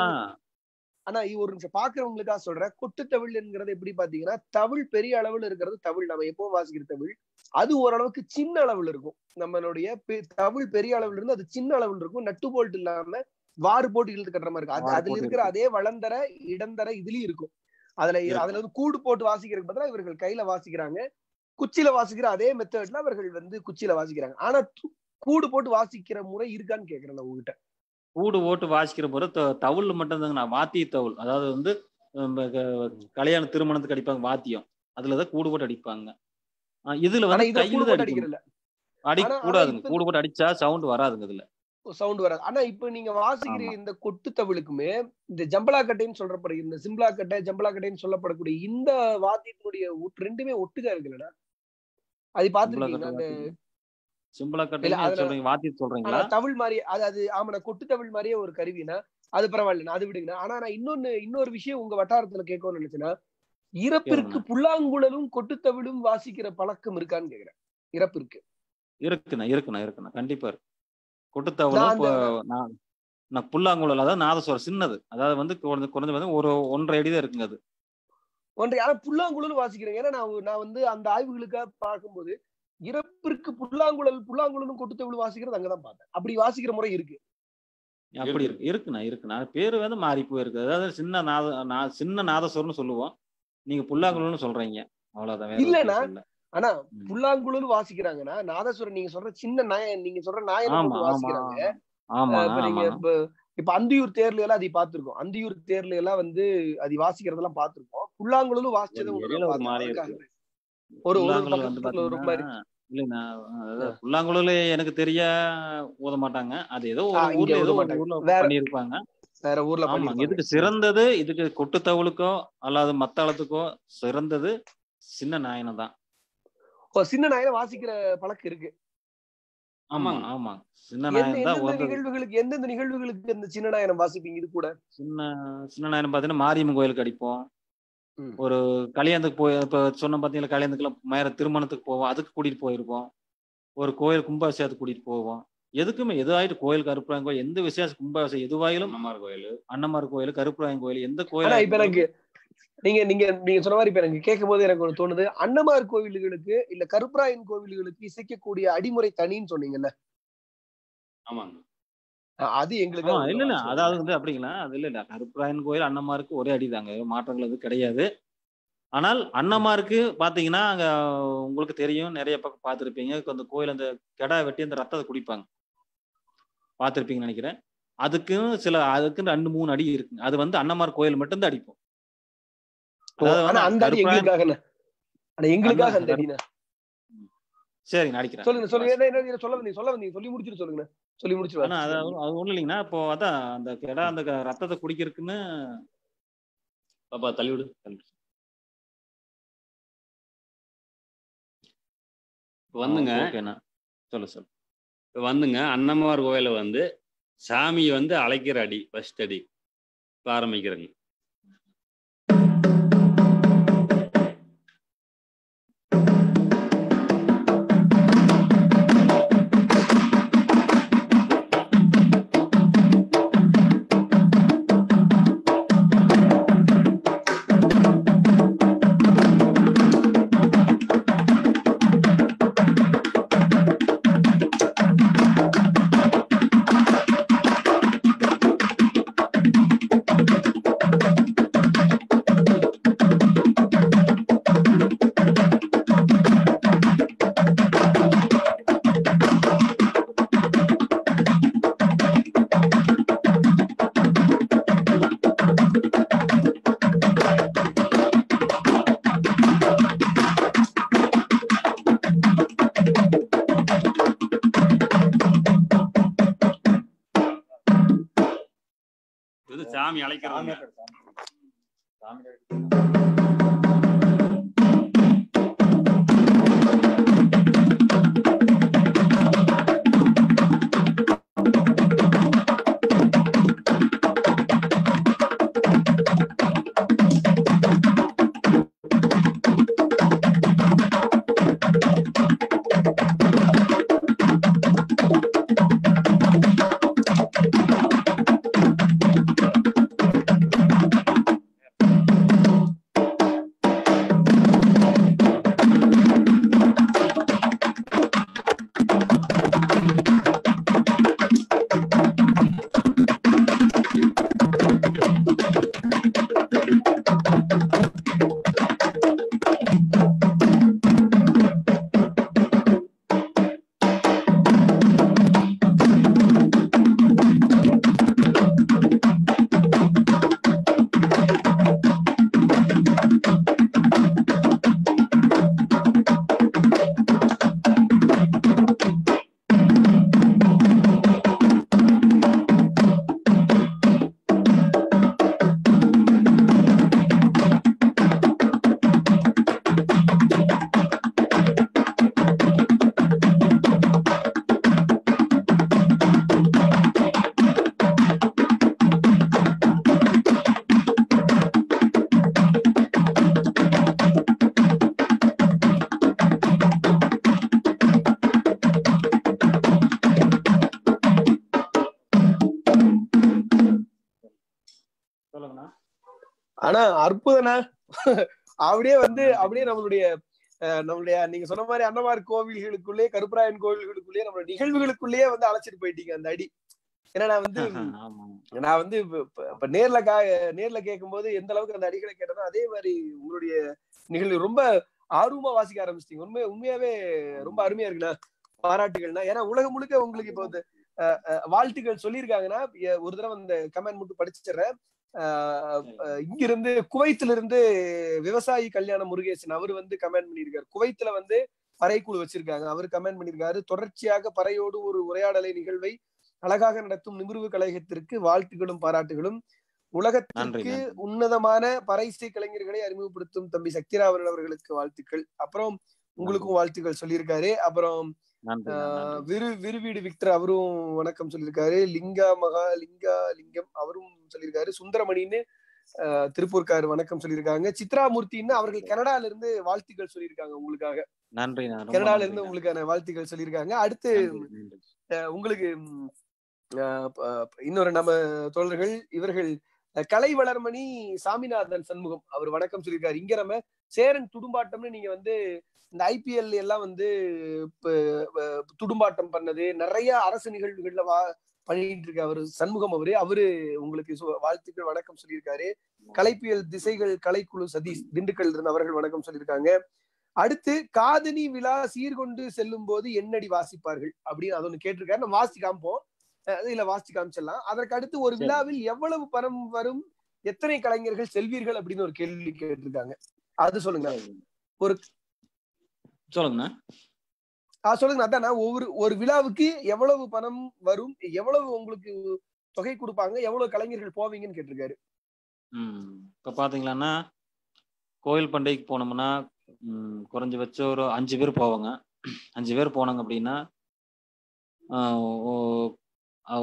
ஆனா ஒரு நிமிஷம் பாக்குறவங்களுக்காக சொல்றேன். கொட்டு தவிழ் என்கிறது எப்படி பாத்தீங்கன்னா தவிழ் பெரிய அளவுல இருக்கிறது தவிழ். நம்ம எப்பவும் வாசிக்கிற தவிழ். அது ஓரளவுக்கு சின்ன அளவுல இருக்கும். நம்மளுடைய பெ- தவிழ் பெரிய அளவுல இருந்து அது சின்ன அளவுல இருக்கும். நட்டு போல்ட் இல்லாம வாறு போட்டு இழுத்து கட்டுற மாதிரி இருக்கும். அதுல இருக்கிற அதே வளந்தர இடந்தர இதுலயும் இருக்கும். அதுல. அதுல வந்து கூடு போட்டு வாசிக்கிறதுக்கு பதிலா இவர்கள் கையில வாசிக்கிறாங்க. குச்சியில வாசிக்கிற அதே மெத்தட்ல அவர்கள் வந்து குச்சியில வாசிக்கிறாங்க. ஆனா கூடு போட்டு வாசிக்கிற முறை இருக்கான்னு கேக்குறேன் நான் உங்ககிட்ட. கூடு ஓட்டு வாசிக்கிற போது தவுள் மட்டும்தாங்க நான் வாத்திய தவுள். அதாவது வந்து கல்யாண திருமணத்துக்கு அடிப்பாங்க வாத்தியம். அதுலதான் கூடு போட்டு அடிப்பாங்க. இதுல வந்து கையில தான் அடிக்கிறதுல அடிக்க கூடாதுங்க. கூடு போட்டு அடிச்சா சவுண்ட் வராதுங்க இதுல. சவுண்ட் வராது. ஆனா இப்ப நீங்க வாசிக்கிற. இந்த கொட்டு தவிழுக்குமே இந்த ஜம்பலாக்கட்டைன்னு சொல்றப்படுற இந்த சிம்பிளாக்கட்டை ஜம்பலாக்கட்டைன்னு சொல்லப்படக்கூடிய இந்த வாத்தியத்தினுடைய ரெண்டுமே ஒட்டுக்கா இருக்குல்லடா? அது பாத்துருக்கீங்களா? அந்த சிம்பிளா அதுல- சொல்றீங்க ஆனா சொல்றீங்களா? தமிழ் மாதிரி அது அது ஆமா கொட்டு தமிழ் மாதிரியே ஒரு கருவினா அது பரவாயில்ல அது விடுங்க ஆனா நான் இன்னொன்னு இன்னொரு விஷயம் உங்க வட்டாரத்துல கேட்கணும்னு நினைச்சேன்னா இறப்பிற்கு. புல்லாங்குழலும் கொட்டுத்தவிழும் வாசிக்கிற பழக்கம் இருக்கான்னு கேக்குறேன். இறப்பிற்கு. இருக்குண்ணா இருக்குண்ணா இருக்குண்ணா. கண்டிப்பா இருக்கு. இப்போ நான் புல்லாங்குழல் அதாவது நாதஸ்வரம் சின்னது. அதாவது வந்து குறைஞ்ச வந்து ஒரு ஒன்றரை அடி தான் இருக்குங்க அது. ஒன்றை ஆனா புல்லாங்குழலும் வாசிக்கிறேன் ஏன்னா நான் நான் வந்து அந்த ஆய்வுகளுக்காக பார்க்கும்போது இறப்பிற்கு புல்லாங்குழல் புல்லாங்குழலும் கொட்டுத்தவிழும் வாசிக்கிறது அங்கதான் பார்த்தேன். அப்படி வாசிக்கிற முறை இருக்கு. அப்படி இருக்கு. இருக்குண்ணா இருக்குண்ணா. பேரு வந்து மாறி போயிருக்கு. அதாவது சின்ன நாத சின்ன நாதஸ்வரம்னு சொல்லுவோம். நீங்க புல்லாங்குழல்னு சொல்றீங்க. அவ்வளவுதான் வேற இல்லண்ணா. வித்தியாசம் இல்ல. ஆனா. புல்லாங்குழல் வாசிக்கிறாங்கன்னா நாதஸ்வரம் நீங்க சொல்ற சின்ன நாயன் நீங்க சொல்ற நாயனை வாசிக்கிறாங்க. இப்ப அந்தியூர் தேர்ல எல்லாம் அதை பார்த்திருக்கோம். அந்தியூர் தேர்ல எல்லாம் வந்து அது வாசிக்கிறதெல்லாம் பார்த்திருக்கோம். புல்லாங்குழலும் வாசிச்சது ஒரு ஒரு புல்லாங்குழல் எனக்கு தெரிய ஊத மாட்டாங்க. அது ஏதோ ஒரு ஊர்ல ஏதோ ஒரு. ஊர்ல வேற- ஊர்ல ஆமா பண்ணிருப்பாங்க. இதுக்கு சிறந்தது இதுக்கு கொட்டுத்தவளுக்கோ அல்லது மத்தளத்துக்கோ சிறந்தது சின்ன நாயனம் தான். சின்ன நாயனை வாசிக்கிற பழக்கம் இருக்கு. ஆமா. ஆமாங்க. ஆமா சின்ன நாயனம் தான் நிகழ்வுகளுக்கு எந்தெந்த நிகழ்வுகளுக்கு இந்த சின்ன நாயனம் வாசிப்பீங்க இது கூட? சின்ன சின்ன நாயனம் பாத்தீங்கன்னா மாரியம்மன் கோயிலுக்கு அடிப்போம். ஒரு கல்யாணத்துக்கு போய் இப்ப சொன்ன பாத்தீங்களா கல்யாணத்துக்குலாம் மேல திருமணத்துக்கு போவோம் அதுக்கு கூட்டிட்டு போயிருப்போம். ஒரு கோயில் கும்பாபிஷேகத்துக்கு கூட்டிட்டு போவோம். எதுக்குமே எதுவாயிட்டு கோயில் கருப்புராயன் கோயில் எந்த விசேஷம் கும்பாபிஷேகம் எதுவாயிலும் அம்மமார் கோயில். அன்னமார் கோயில் கருப்புராயன் கோயில் எந்த கோயில் இப்ப எனக்கு நீங்க நீங்க நீங்க சொன்ன மாதிரி இப்ப எனக்கு கேட்கும் போது எனக்கு ஒண்ணு தோணுது. அன்னமார் கோவில்களுக்கு இல்ல கருப்பராயன் கோவில்களுக்கு இசைக்கக்கூடிய அடிமுறை தனின்னு சொன்னீங்கல்ல? ஆமாங்க. அது எங்களுக்கு இல்ல இல்ல அதாவது வந்து அப்படிங்களா? அது இல்ல இல்ல கருப்பராயன் கோயில் அன்னமாருக்கு ஒரே அடிதாங்க. மாற்றங்கள் எதுவும் கிடையாது. ஆனால் அன்னமாருக்கு பாத்தீங்கன்னா அங்க உங்களுக்கு தெரியும். நிறைய பக்கம் பார்த்திருப்பீங்க அந்த கோயில் அந்த கெடா வெட்டி அந்த ரத்தத்தை குடிப்பாங்க. பார்த்திருப்பீங்கன்னு நினைக்கிறேன். அதுக்கும் சில அதுக்கு ரெண்டு மூணு அடி இருக்குங்க. அது வந்து அன்னமார் கோயில் மட்டும்தான் அடிப்போம். எங்களுக்காக என்ன? ஆனா எங்களுக்காக அந்த அண்ணா, அடினா சரி நடிக்கிறேன் சொல்லுங்க சொல்லுங்க என்ன என்ன சொல்ல வந்தீங்க சொல்ல வந்தீங்க சொல்லி முடிச்சிட்டு சொல்லுங்க சொல்லி ஆனா முடிச்சிட்டு அது அது இப்போ அதான் அந்த கெடா அந்த ரத்தத்தை குடிக்கிறதுக்குன்னு பாப்பா தள்ளி இப்ப வந்துங்க. ஓகேண்ணா. சொல்லு சொல்லு. இப்ப வந்துங்க. அன்னமார் கோயில வந்து சாமி வந்து அழைக்கிற அடி ஃபர்ஸ்ட் அடி. இப்ப ஆரம்பிக்கிறேங்க. சாமி அழைக்கிறவங்க. அப்படியே நம்மளுடைய நம்மளுடைய நீங்க சொன்ன மாதிரி அன்னமார் கோவில்களுக்குள்ளே கருப்பராயன் கோவில்களுக்குள்ளேயே நம்ம நிகழ்வுகளுக்குள்ளேயே வந்து அழைச்சிட்டு போயிட்டீங்க அந்த அடி. ஏன்னா நான் வந்து நான் வந்து இப்ப- நேர்ல கா நேர்ல கேட்கும்போது எந்த அளவுக்கு அந்த அடிகளை கேட்டனோ அதே மாதிரி உங்களுடைய நிகழ்வு ரொம்ப ஆர்வமா வாசிக்க ஆரம்பிச்சிட்டீங்க. உண்மை உண்மையாவே ரொம்ப அருமையா இருக்குண்ணா பாராட்டுகள்னா ஏன்னா உலகம் முழுக்க உங்களுக்கு இப்போ வந்து வாழ்த்துக்கள் சொல்லியிருக்காங்கன்னா ஒரு தடவை அந்த கமெண்ட் மட்டும் படிச்சிடுறேன். இங்கிருந்து குவைத்துல இருந்து விவசாயி கல்யாண முருகேசன் அவர் வந்து கமெண்ட் பண்ணியிருக்காரு. குவைத்துல வந்து பறைக்குழு வச்சிருக்காங்க. அவர் கமெண்ட் பண்ணியிருக்காரு. தொடர்ச்சியாக பறையோடு ஒரு உரையாடலை நிகழ்வை அழகாக நடத்தும் நிமிர்வு கழகத்திற்கு வாழ்த்துகளும் பாராட்டுகளும். உலகத்திற்கு. உன்னதமான பறைசை கலைஞர்களை அறிமுகப்படுத்தும் தம்பி சக்திராவன் அவர்களுக்கு வாழ்த்துக்கள். அப்புறம் உங்களுக்கும் வாழ்த்துக்கள் சொல்லியிருக்காரு. அப்புறம் விரு விருவீடு விக்டர் அவரும் வணக்கம் சொல்லியிருக்காரு. லிங்கா மகா லிங்கா லிங்கம் அவரும் சொல்லியிருக்காரு. சுந்தரமணின்னு திருப்பூர்கார் வணக்கம் சொல்லியிருக்காங்க. சித்ராமூர்த்தின்னு அவர்கள் கனடால இருந்து வாழ்த்துக்கள் சொல்லியிருக்காங்க உங்களுக்காக. நன்றி கனடால இருந்து. உங்களுக்கான வாழ்த்துக்கள் சொல்லியிருக்காங்க. அடுத்து உங்களுக்கு இன்னொரு நம்ம தோழர்கள் இவர்கள் கலை வளர்மணி சாமிநாதன் சண்முகம் அவர் வணக்கம் சொல்லியிருக்காரு. இங்க நம்ம சேரன் துடும்பாட்டம்னு நீங்க வந்து இந்த ஐபிஎல் எல்லாம் வந்து துடும்பாட்டம் பண்ணது. நிறைய அரசு நிகழ்வுகள்ல வா பண்ணிட்டு இருக்க அவரு சண்முகம் அவரு. அவரு உங்களுக்கு வாழ்த்துக்கள் வணக்கம் சொல்லியிருக்காரு. கலைப்பியல் திசைகள் கலைக்குழு சதீஷ் திண்டுக்கல் இருந்து அவர்கள் வணக்கம் சொல்லியிருக்காங்க. அடுத்து காதணி விழா சீர்கொண்டு செல்லும் போது என்னடி வாசிப்பார்கள் அப்படின்னு அது ஒண்ணு கேட்டிருக்காரு. நம்ம வாசி காமிப்போம். இதுல வாசி காமிச்சிடலாம். அதற்கு அடுத்து ஒரு. விழாவில் எவ்வளவு பணம் வரும் எத்தனை கலைஞர்கள் செல்வீர்கள் அப்படின்னு ஒரு கேள்வி கேட்டிருக்காங்க. அது சொல்லுங்க. ஒரு- சொல்லுங்கண்ணா. ஆஹ் சொல்லுங்க அதான் ஒவ்வொரு ஒரு விழாவுக்கு எவ்வளவு பணம் வரும் எவ்வளவு உங்களுக்கு தொகை கொடுப்பாங்க எவ்வளவு கலைஞர்கள் போவீங்கன்னு கேட்டிருக்காரு. இப்போ பார்த்தீங்களான்னா கோயில் பண்டிகைக்கு போனோம்னா குறைஞ்சபட்சம் ஒரு அஞ்சு பேர் போவாங்க. அஞ்சு பேர் போனாங்க அப்படின்னா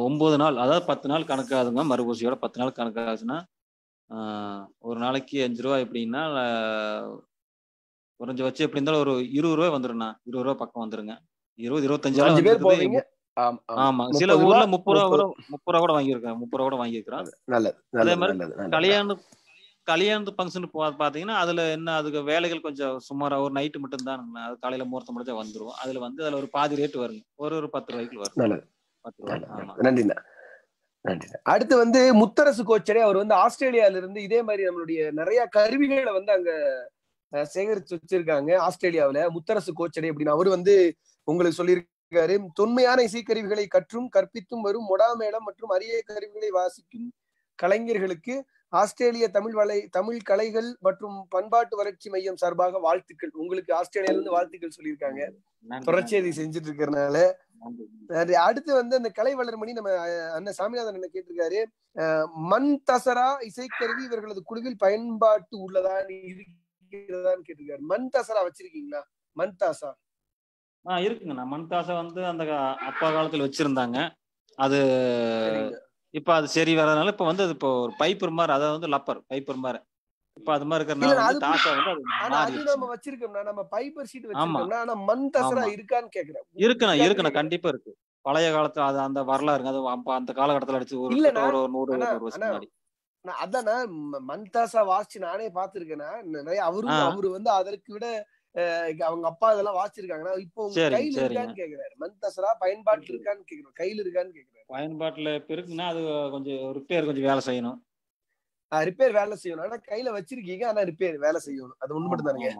ஒன்பது நாள் அதாவது பத்து நாள் கணக்காகுதுங்க மறுபூசியோட பத்து நாள் கணக்காகுதுன்னா ஒரு நாளைக்கு அஞ்சு ரூபா எப்படின்னா ஆஹ் குறைஞ்சபட்சம் எப்படி இருந்தாலும் ஒரு இருபது ரூபாய் வந்துருண்ணா இருபது ரூபா பக்கம் வந்துருங்க. இருபது இருபத்தஞ்சு பேர். போவீங்க? ஆமா, சில ஊர்ல முப்பது ரூபா கூட முப்பது. ரூபா கூட வாங்கியிருக்கேன். முப்பது ரூபா கூட வாங்கியிருக்கிறோம் நல்லது அதே மாதிரி. கல்யாண கல்யாணத்து ஃபங்க்ஷன் பாத்தீங்கன்னா அதுல என்ன அதுக்கு வேலைகள் கொஞ்சம் சுமாரா ஒரு நைட்டு மட்டும் தான் அது காலையில முகூர்த்தம் முடிஞ்சா வந்துரும். அதுல வந்து அதுல ஒரு பாதி ரேட் வருங்க. ஒரு ஒரு பத்து ரூபாய்க்கு வரும் பத்து ரூபாய். ஆமா. நன்றிண்ணா. அடுத்து வந்து முத்தரசு கோச்சரே அவர் வந்து ஆஸ்திரேலியால இருந்து இதே மாதிரி நம்மளுடைய நிறைய கருவிகளை வந்து அங்க சேகரிச்சு வச்சிருக்காங்க ஆஸ்திரேலியாவுல. முத்தரசு கோச்சரே அப்படின்னு அவர் வந்து உங்களுக்கு சொல்லியிருக்காரு. தொன்மையான இசைக்கருவிகளை கற்றும் கற்பித்தும் வரும் மொடாமேளம் மற்றும் அரிய கருவிகளை வாசிக்கும் கலைஞர்களுக்கு ஆஸ்திரேலிய தமிழ் வலை தமிழ் கலைகள் மற்றும் பண்பாட்டு வளர்ச்சி மையம் சார்பாக வாழ்த்துக்கள். உங்களுக்கு ஆஸ்திரேலியால இருந்து வாழ்த்துக்கள் சொல்லியிருக்காங்க. தொடர்ச்சியா செஞ்சுட்டு. அது அடுத்து வந்து அந்த கலை வளர்மணி நம்ம அண்ணன் சாமிநாதன் என்ன கேட்டிருக்காரு. மண் தசரா இசைக்கருவி இவர்களது குழுவில் பயன்பாட்டு உள்ளதா இருக்கிறதான்னு கேட்டிருக்காரு. மண் தசரா வச்சிருக்கீங்களா? மண் தாசா ஆ இருக்குங்கண்ணா. மண்தாசை வந்து அந்த அப்பா காலத்துல வச்சிருந்தாங்க. அது. இப்ப அது சரி வர்றதுனால இப்ப வந்து அது இப்போ ஒரு பைப்பர் மாதிரி அதாவது வந்து லப்பர் பைப்பர் மாதிரி இப்ப அது மாதிரி இருக்கிறனால வந்து தாசா வந்து அது நம்ம வச்சிருக்கோம்னா நம்ம பைபர் ஷீட் வச்சிருக்கோம்னா ஆனா மண் தசரா ஆமா. இருக்கான்னு கேக்குறேன் இருக்குண்ணா இருக்கா இருக்குண்ணா. கண்டிப்பா இருக்கு. பழைய காலத்துல அது அந்த வரலாறுங்க. அது அந்த காலகட்டத்துல அடிச்சு ஒரு நூறு வருஷம் முன்னாடி. நான் அதானா ம- மண் தாசா வாசிச்சு நானே பாத்திருக்கேனா நிறைய அவரும். அவரு வந்து அதற்கு விட அவங்க அப்பா இதெல்லாம் வாசிச்சிருக்காங்கன்னா இப்போ உங்க கையில. இருக்கான்னு கேக்குறாரு. மண் தசரா பயன்பாட்டு இருக்கான்னு கேக்குறோம் கையில இருக்கான்னு கேக்குறாரு. பயன்பாட்டுல இப்ப இருக்குன்னா அது கொஞ்சம் ரிப்பேர் கொஞ்சம் வேலை செய்யணும். ரிப்பேர் வேலை செய்யணும். ஆனா கையில வச்சிருக்கீங்க. ஆனா ரிப்பேர் வேலை செய்யணும். அது ஒண்ணு மட்டும் தானுங்க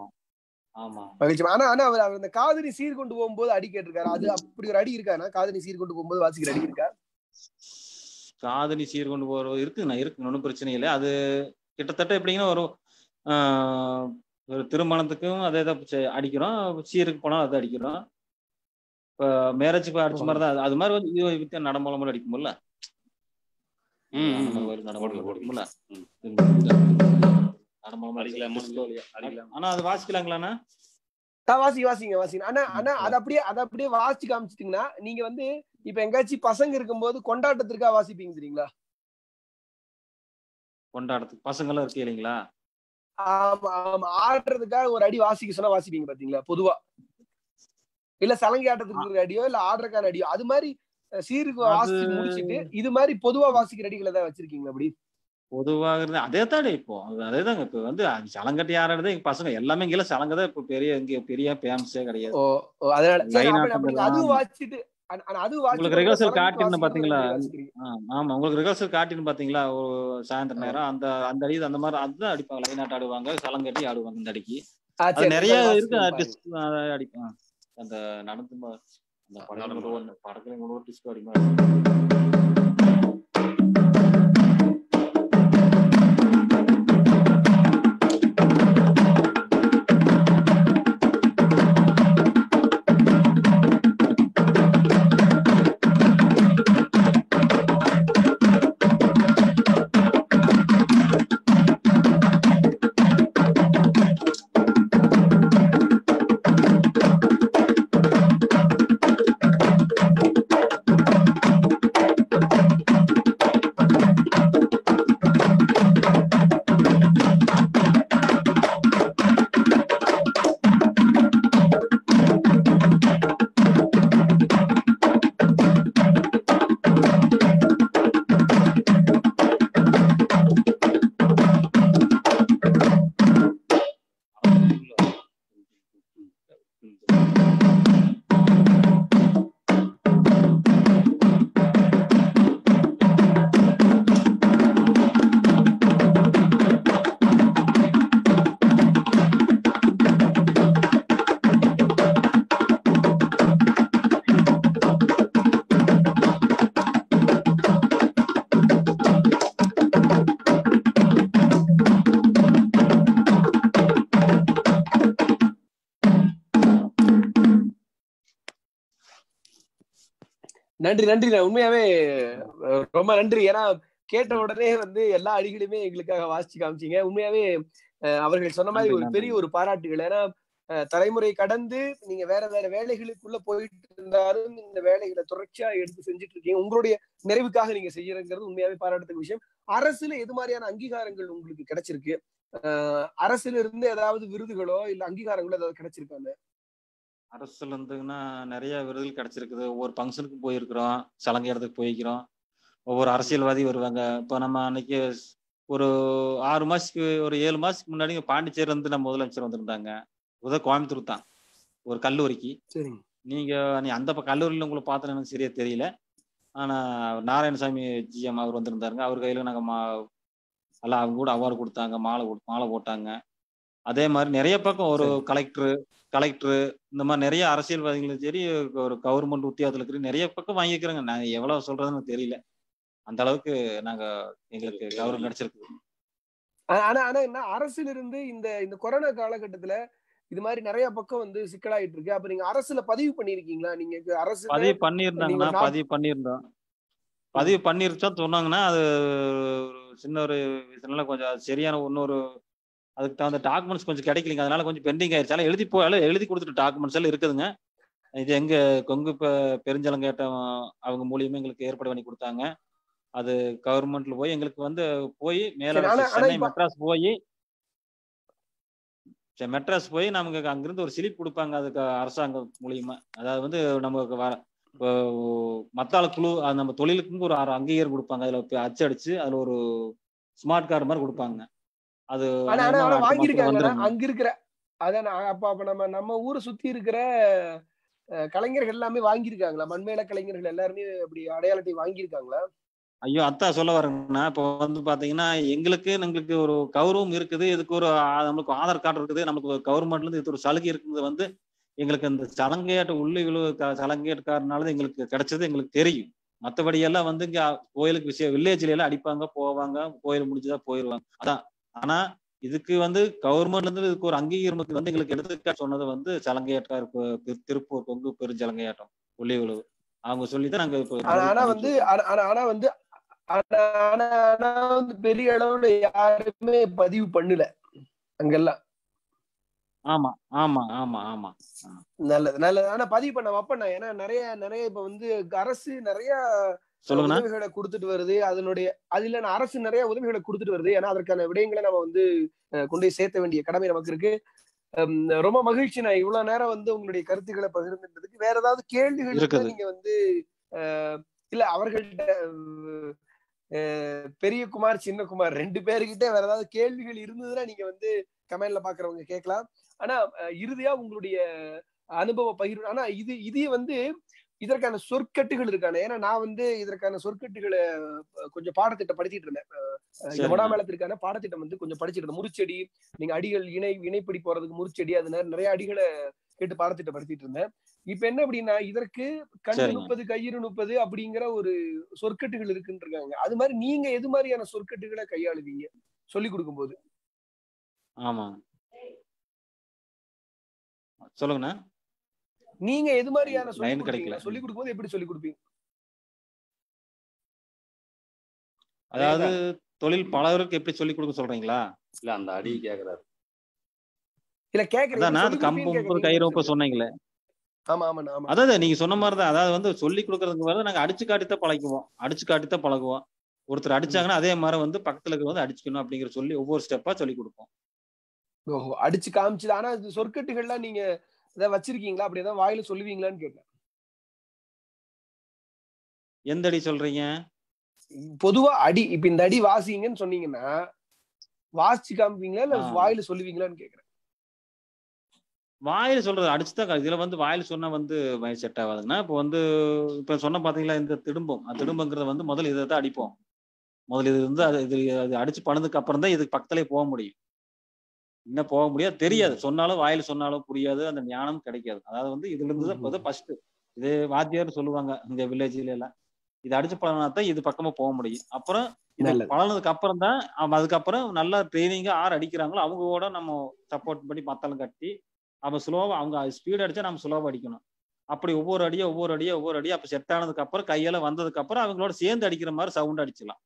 ஆனா ஆனா அவர் அவர் அந்த காதணி சீர் கொண்டு போகும்போது அடி கேட்டிருக்காரு. அது அப்படி ஒரு அடி இருக்கானா காதணி சீர் கொண்டு போகும்போது வாசிக்கிற அடி இருக்கா? காதணி சீர் கொண்டு போறது இருக்குண்ணா இருக்கு ஒன்றும் பிரச்சனை இல்லை. அது கிட்டத்தட்ட எப்படிங்கன்னா ஒரு ஆஹ், ஒரு திருமணத்துக்கும் அதே தான் அடிக்கிறோம். சீருக்கு போனா அதை அடிக்கிறோம். இப்போ மேரேஜுக்கு அடிச்ச மாதிரி தான் அது- அது மாதிரி வந்து இது வித்தியா நடமூலம் போடுங்க, அடிக்கும்ல. ஆனா அது வாசிக்கலாங்களாண்ணா? வாசிங்க வாசிங்க. வாசிங்க ஆனா ஆனா. அதை அப்படியே அதை அப்படியே வாசிச்சு காமிச்சிட்டீங்கன்னா நீங்க வந்து இப்ப எங்காச்சும் பசங்க இருக்கும்போது கொண்டாட்டத்திற்காக வாசிப்பீங்க தெரியுங்களா? கொண்டாடத்துக்கு பசங்களாம் இருக்கு இல்லைங்களா? ஆமா ஆமா. ஆடுறதுக்காக ஒரு அடி வாசிக்க சொன்னா வாசிப்பீங்க பாத்தீங்களா? பொதுவா. இல்ல சலங்கை ஆட்டத்துக்கு அடியோ இல்ல ஆடுறக்கான அடியோ. அது மாதிரி சீருக்கு வாசிச்சு முடிச்சிட்டு இது மாதிரி பொதுவா வாசிக்கிற அடிகளை தான் வச்சிருக்கீங்களா அப்படி? பொதுவாக இருந்து அதே தானே இப்போ. அது- அதேதாங்க இப்போ வந்து சலங்கட்டி ஆடுறது எங்க பசங்க எல்லாமே இங்கே சலங்கதான் இப்போ பெரிய இங்க பெரிய ஃபேமஸே கிடையாது. ஓ ஓ, அதனால சரி, லைன் அப்ப- அப்ப நீங்க அது ஆட்டம் வாசிச்சுட்டு உங்களுக்கு காட்டியிருந்தேன் வாசிக்கிறது பாத்தீங்களா? ஆமா. உங்களுக்கு ரிகர்சல் காட்டின்னு பாத்தீங்களா? ஒரு சாயந்தரம். நேரம். அந்த அந்த அடி அந்த மாதிரி அதுதான் அடிப்பாங்க. லைன் ஆட்டம் ஆடுவாங்க சலங்கட்டி ஆடுவாங்க இந்த அடிக்கு. அது நிறைய இருக்கு. டிஸ்க் அடிப்பாங்க அந்த நடந்து அந்த படத்துல கூட ஒண்ணு படத்துல கூட ஒரு டிஸ்க் அடிப்பாங்க. நன்றி நன்றி. நான் உண்மையாவே ரொம்ப நன்றி. ஏன்னா கேட்ட உடனே வந்து எல்லா அடிகளுமே எங்களுக்காக வாசிச்சு காமிச்சீங்க. உண்மையாவே அவர்கள் சொன்ன மாதிரி ஒரு. பெரிய ஒரு பாராட்டுகள். ஏன்னா தலைமுறை கடந்து நீங்க வேற வேற வேலைகளுக்குள்ள போயிட்டு இருந்தாலும் இந்த வேலைகளை தொடர்ச்சியா எடுத்து செஞ்சுட்டு இருக்கீங்க. உங்களுடைய நிறைவுக்காக நீங்க செய்யறங்கிறது உண்மையாவே பாராட்டத்தக்க விஷயம். அரசுல எது மாதிரியான அங்கீகாரங்கள் உங்களுக்கு கிடைச்சிருக்கு? அரசுல இருந்து ஏதாவது விருதுகளோ இல்ல அங்கீகாரங்களோ ஏதாவது கிடைச்சிருக்காங்க அரசுல இருந்துங்கன்னா நிறைய விருதுகள் கிடைச்சிருக்குது. ஒவ்வொரு ஃபங்க்ஷனுக்கு போயிருக்கிறோம். சலங்கை இடத்துக்கு போய்க்கிறோம். ஒவ்வொரு அரசியல்வாதி வருவாங்க. இப்போ நம்ம அன்னைக்கு ஒரு ஆறு மாசத்துக்கு ஒரு ஏழு மாசத்துக்கு முன்னாடி பாண்டிச்சேரி வந்து நம்ம முதலமைச்சர் வந்திருந்தாங்க. உதவ கோயம்புத்தூர் தான். ஒரு கல்லூரிக்கு. நீங்க நீ அந்த கல்லூரியில உங்களை பார்த்தேன்னு எனக்கு சரியா தெரியல. ஆனா நாராயணசாமி ஜிஎம் அவர் வந்திருந்தாருங்க. அவர் கையில நாங்க மா எல்லாம் அவங்க கூட அவார்டு கொடுத்தாங்க. மாலை மாலை போட்டாங்க. அதே மாதிரி நிறைய பக்கம் ஒரு. கலெக்டர் கலெக்டர் இந்த மாதிரி நிறைய அரசியல்வாதிகளும் சரி ஒரு கவர்மெண்ட் உத்தியோகத்துல இருக்கிற நிறைய பக்கம் வாங்கிக்கிறோங்க. நான் எவ்வளவு சொல்றதுன்னு தெரியல. அந்த அளவுக்கு நாங்க எங்களுக்கு கௌரவம் கிடைச்சிருக்கு. ஆனா ஆனா என்ன அரசுல இருந்து இந்த இந்த கொரோனா காலகட்டத்துல இது மாதிரி நிறைய பக்கம் வந்து சிக்கலாயிட்டு இருக்கு. அப்ப நீங்க அரசுல பதிவு பண்ணிருக்கீங்களா நீங்க அரசு பதிவு நாட்- பதிவு பண்ணியிருந்தோம். பதிவு பண்ணிருச்சோம் சொன்னாங்கன்னா அது ஒரு சின்ன ஒரு இதனால கொஞ்சம் சரியான இன்னொரு அதுக்கு தகுந்த டாக்குமெண்ட்ஸ் கொஞ்சம் கிடைக்கலைங்க. அதனால கொஞ்சம் பெண்டிங் ஆயிடுச்சு. அதெல்லாம் எழுதி போய் எழுதி கொடுத்துட்டு டாக்குமெண்ட்ஸ் எல்லாம் இருக்குதுங்க. இது எங்க கொங்கு பெ பெருஞ்சலங்கேட்டம் அவங்க மூலியமா எங்களுக்கு ஏற்பாடு பண்ணி கொடுத்தாங்க. அது கவர்மெண்ட்ல போய் எங்களுக்கு வந்து போய் மேல சென்னை மெட்ராஸ் போய் மெட்ராஸ் போய் நமக்கு அங்கிருந்து ஒரு ஸ்லிப் கொடுப்பாங்க அதுக்கு அரசாங்கம் மூலியமா. அதாவது வந்து நமக்கு வர மத்தாள குழு நம்ம தொழிலுக்கு ஒரு அங்கீகாரம் கொடுப்பாங்க. அதுல போய் அச்சடிச்சு அதுல ஒரு ஸ்மார்ட் கார்டு மாதிரி கொடுப்பாங்க. அது வாங்கியிருக்காங்க. அங்க இருக்கிற அதான் அப்ப அப்ப நம்ம நம்ம ஊரை சுத்தி இருக்கிற கலைஞர்கள் எல்லாமே வாங்கியிருக்காங்களா? மண்மேல கலைஞர்கள் எல்லாருமே அப்படி அடையாளத்தை வாங்கியிருக்காங்களா? ஐயோ அத்தா சொல்ல வரேங்கன்னா இப்போ வந்து பாத்தீங்கன்னா எங்களுக்கு எங்களுக்கு ஒரு கௌரவம் இருக்குது. இதுக்கு ஒரு நமக்கு ஆதார் கார்டு இருக்குது. நமக்கு ஒரு கவர்மெண்ட்ல இருந்து இது ஒரு சலுகை இருக்குது வந்து எங்களுக்கு இந்த சலங்கையாட்ட உள்ளிகளு சலங்கையாட்டுக்காரனால எங்களுக்கு கிடைச்சது எங்களுக்கு தெரியும். மற்றபடி எல்லாம் வந்து இங்க கோயிலுக்கு விஷயம் வில்லேஜ்ல எல்லாம் அடிப்பாங்க போவாங்க. கோயில் முடிஞ்சுதா போயிடுவாங்க அதான். ஆனா இதுக்கு வந்து கவர்மெண்ட்ல இருந்து இதுக்கு ஒரு அங்கீகாரம் வந்து எங்களுக்கு எடுத்துக்காட்டு சொன்னது வந்து சலங்கையாட்டார் கு- திருப்பூர் கொங்கு பெருஞ்சலங்கையாட்டம் உள்ளிகளு அவங்க சொல்லிதான் நாங்க ஆனா வந்து ஆனா வந்து ஆனா வந்து பெரிய அளவுல யாருமே பதிவு பண்ணல அங்கெல்லாம். ஆமா ஆமா ஆமா ஆமா. நல்லது நல்லது. ஆனா பதிவு பண்ண வைப்பேன் நான் ஏன்னா நிறைய நிறைய இப்ப வந்து அரசு நிறைய உதவிகளை கொடுத்துட்டு வருது. அதனுடைய அதுல அரசு நிறைய உதவிகளை கொடுத்துட்டு வருது. ஏன்னா அதற்கான விடயங்களை நம்ம வந்து கொண்டு போய் சேர்த்த வேண்டிய கடமை நமக்கு இருக்கு. ரொம்ப மகிழ்ச்சி. நான் இவ்வளவு நேரம் வந்து உங்களுடைய கருத்துக்களை பகிர்ந்துன்றதுக்கு வேற ஏதாவது கேள்விகள். நீங்க வந்து இல்ல அவர்கள்ட்ட பெரிய குமார் சின்ன குமார் ரெண்டு பேருக்கிட்ட வேற ஏதாவது கேள்விகள் இருந்ததுன்னா நீங்க வந்து கமெண்ட்ல பாக்குறவங்க கேட்கலாம். ஆனா இறுதியா உங்களுடைய அனுபவ பகிர்வு ஆனா இது இது வந்து இதற்கான சொற்கட்டுகள் இருக்கான. ஏன்னா நான் வந்து இதற்கான சொற்கட்டுகளை கொஞ்சம் பாடத்திட்டம் படிச்சிட்டு இருந்தேன். மொடாமேளத்திற்கான பாடத்திட்டம் வந்து கொஞ்சம் படிச்சிட்டு இருந்தேன். முறிச்செடி நீங்க அடிகள் இணை இணைப்படி போறதுக்கு முறிச்செடி அது நிறைய- அடிகளை கேட்டு பாடத்திட்டம் படிச்சிட்டு இருந்தேன். இப்ப என்ன அப்படின்னா இதற்கு கண்ணு. முப்பது கயிறு முப்பது அப்படிங்கிற ஒரு சொற்கட்டுகள் இருக்குன்னு இருக்காங்க அது மாதிரி நீங்க எது மாதிரியான சொற்கட்டுகளை கையாளுவீங்க? சொல்லி கொடுக்கும்போது. ஆமா சொல்லுங்கண்ணா. நீங்க எது மாதிரியான சொல்லி கிடைக்கல. சொல்லி கொடுக்கும்போது எப்படி சொல்லி கொடுப்பீங்க? அதாவது தொழில் பலருக்கு எப்படி சொல்லி கொடுக்க சொல்றீங்களா? இல்ல அந்த அடி கேக்குறாரு. இல்ல கேக்குறேன் கம்பு. கயிறு சொன்னீங்களே. ஆமா ஆமா ஆமா. அதாவது நீங்க சொன்ன மாதிரி தான் அதாவது வந்து சொல்லி கொடுக்கறதுக்கு வந்து நாங்க அடிச்சு காட்டித்தான் பழகுவோம். அடிச்சு காட்டித்தான் பழகுவோம். ஒருத்தர் அடிச்சாங்கன்னா அதே மாதிரி வந்து பக்கத்துல இருக்கிற வந்து அடிச்சுக்கணும் அப்படிங்கிற சொல்லி ஒவ்வொரு ஸ்டெப்பா சொல்லி கொடுப்போம். ஓஹோ அடிச்சு காமிச்சுது ஆனா சொற்கட்டுகள்லாம் நீங்க ஏதாவது வச்சிருக்கீங்களா? அப்படி ஏதாவது வாயில சொல்லுவீங்களான்னு கேட்டேன். எந்த அடி சொல்றீங்க? பொதுவா அடி இப்ப இந்த அடி வாசிங்கன்னு சொன்னீங்கன்னா வாசிச்சு காமிப்பீங்களா? இல்ல. வாயில சொல்லுவீங்களான்னு கேக்குறேன் வாயில சொல்றது அடிச்சுதான் இதுல வந்து வாயில சொன்னா வந்து செட் ஆகாதுன்னா இப்போ வந்து இப்ப சொன்ன பாத்தீங்களா இந்த திடும்பம். அந்த திடும்பங்கிறத வந்து முதல்ல இதை தான் அடிப்போம். முதல்ல இது வந்து அது இது அது அடிச்சு பண்ணதுக்கு அப்புறம் தான் இதுக்கு பக்கத்திலே போக முடியும். இன்னும் போக முடியாது? தெரியாது. சொன்னாலும் வாயில சொன்னாலும் புரியாது. அந்த ஞானம் கிடைக்காது. அதாவது வந்து இதுல இருந்து ம்ஹும். தான் ஃபர்ஸ்ட் இது வாத்தியார் சொல்லுவாங்க இங்க வில்லேஜ்ல எல்லாம். இது அடிச்சு பழகினா தான் இது பக்கமா போக முடியும். அப்புறம். பழனதுக்கு அப்புறம் தான் அதுக்கப்புறம் நல்லா ட்ரைனிங்கா யார் அடிக்கிறாங்களோ அவங்க கூட நம்ம சப்போர்ட் பண்ணி மத்தளம் கட்டி அவன் ஸ்லோவா அவங்க ஸ்பீட் அடிச்சா நம்ம ஸ்லோவா அடிக்கணும். அப்படி ஒவ்வொரு அடியா ஒவ்வொரு அடியா ஒவ்வொரு அடியா அப்ப செட் ஆனதுக்கு அப்புறம் கையால வந்ததுக்கு அப்புறம் அவங்களோட சேர்ந்து அடிக்கிற மாதிரி சவுண்ட் அடிச்சிடலாம்.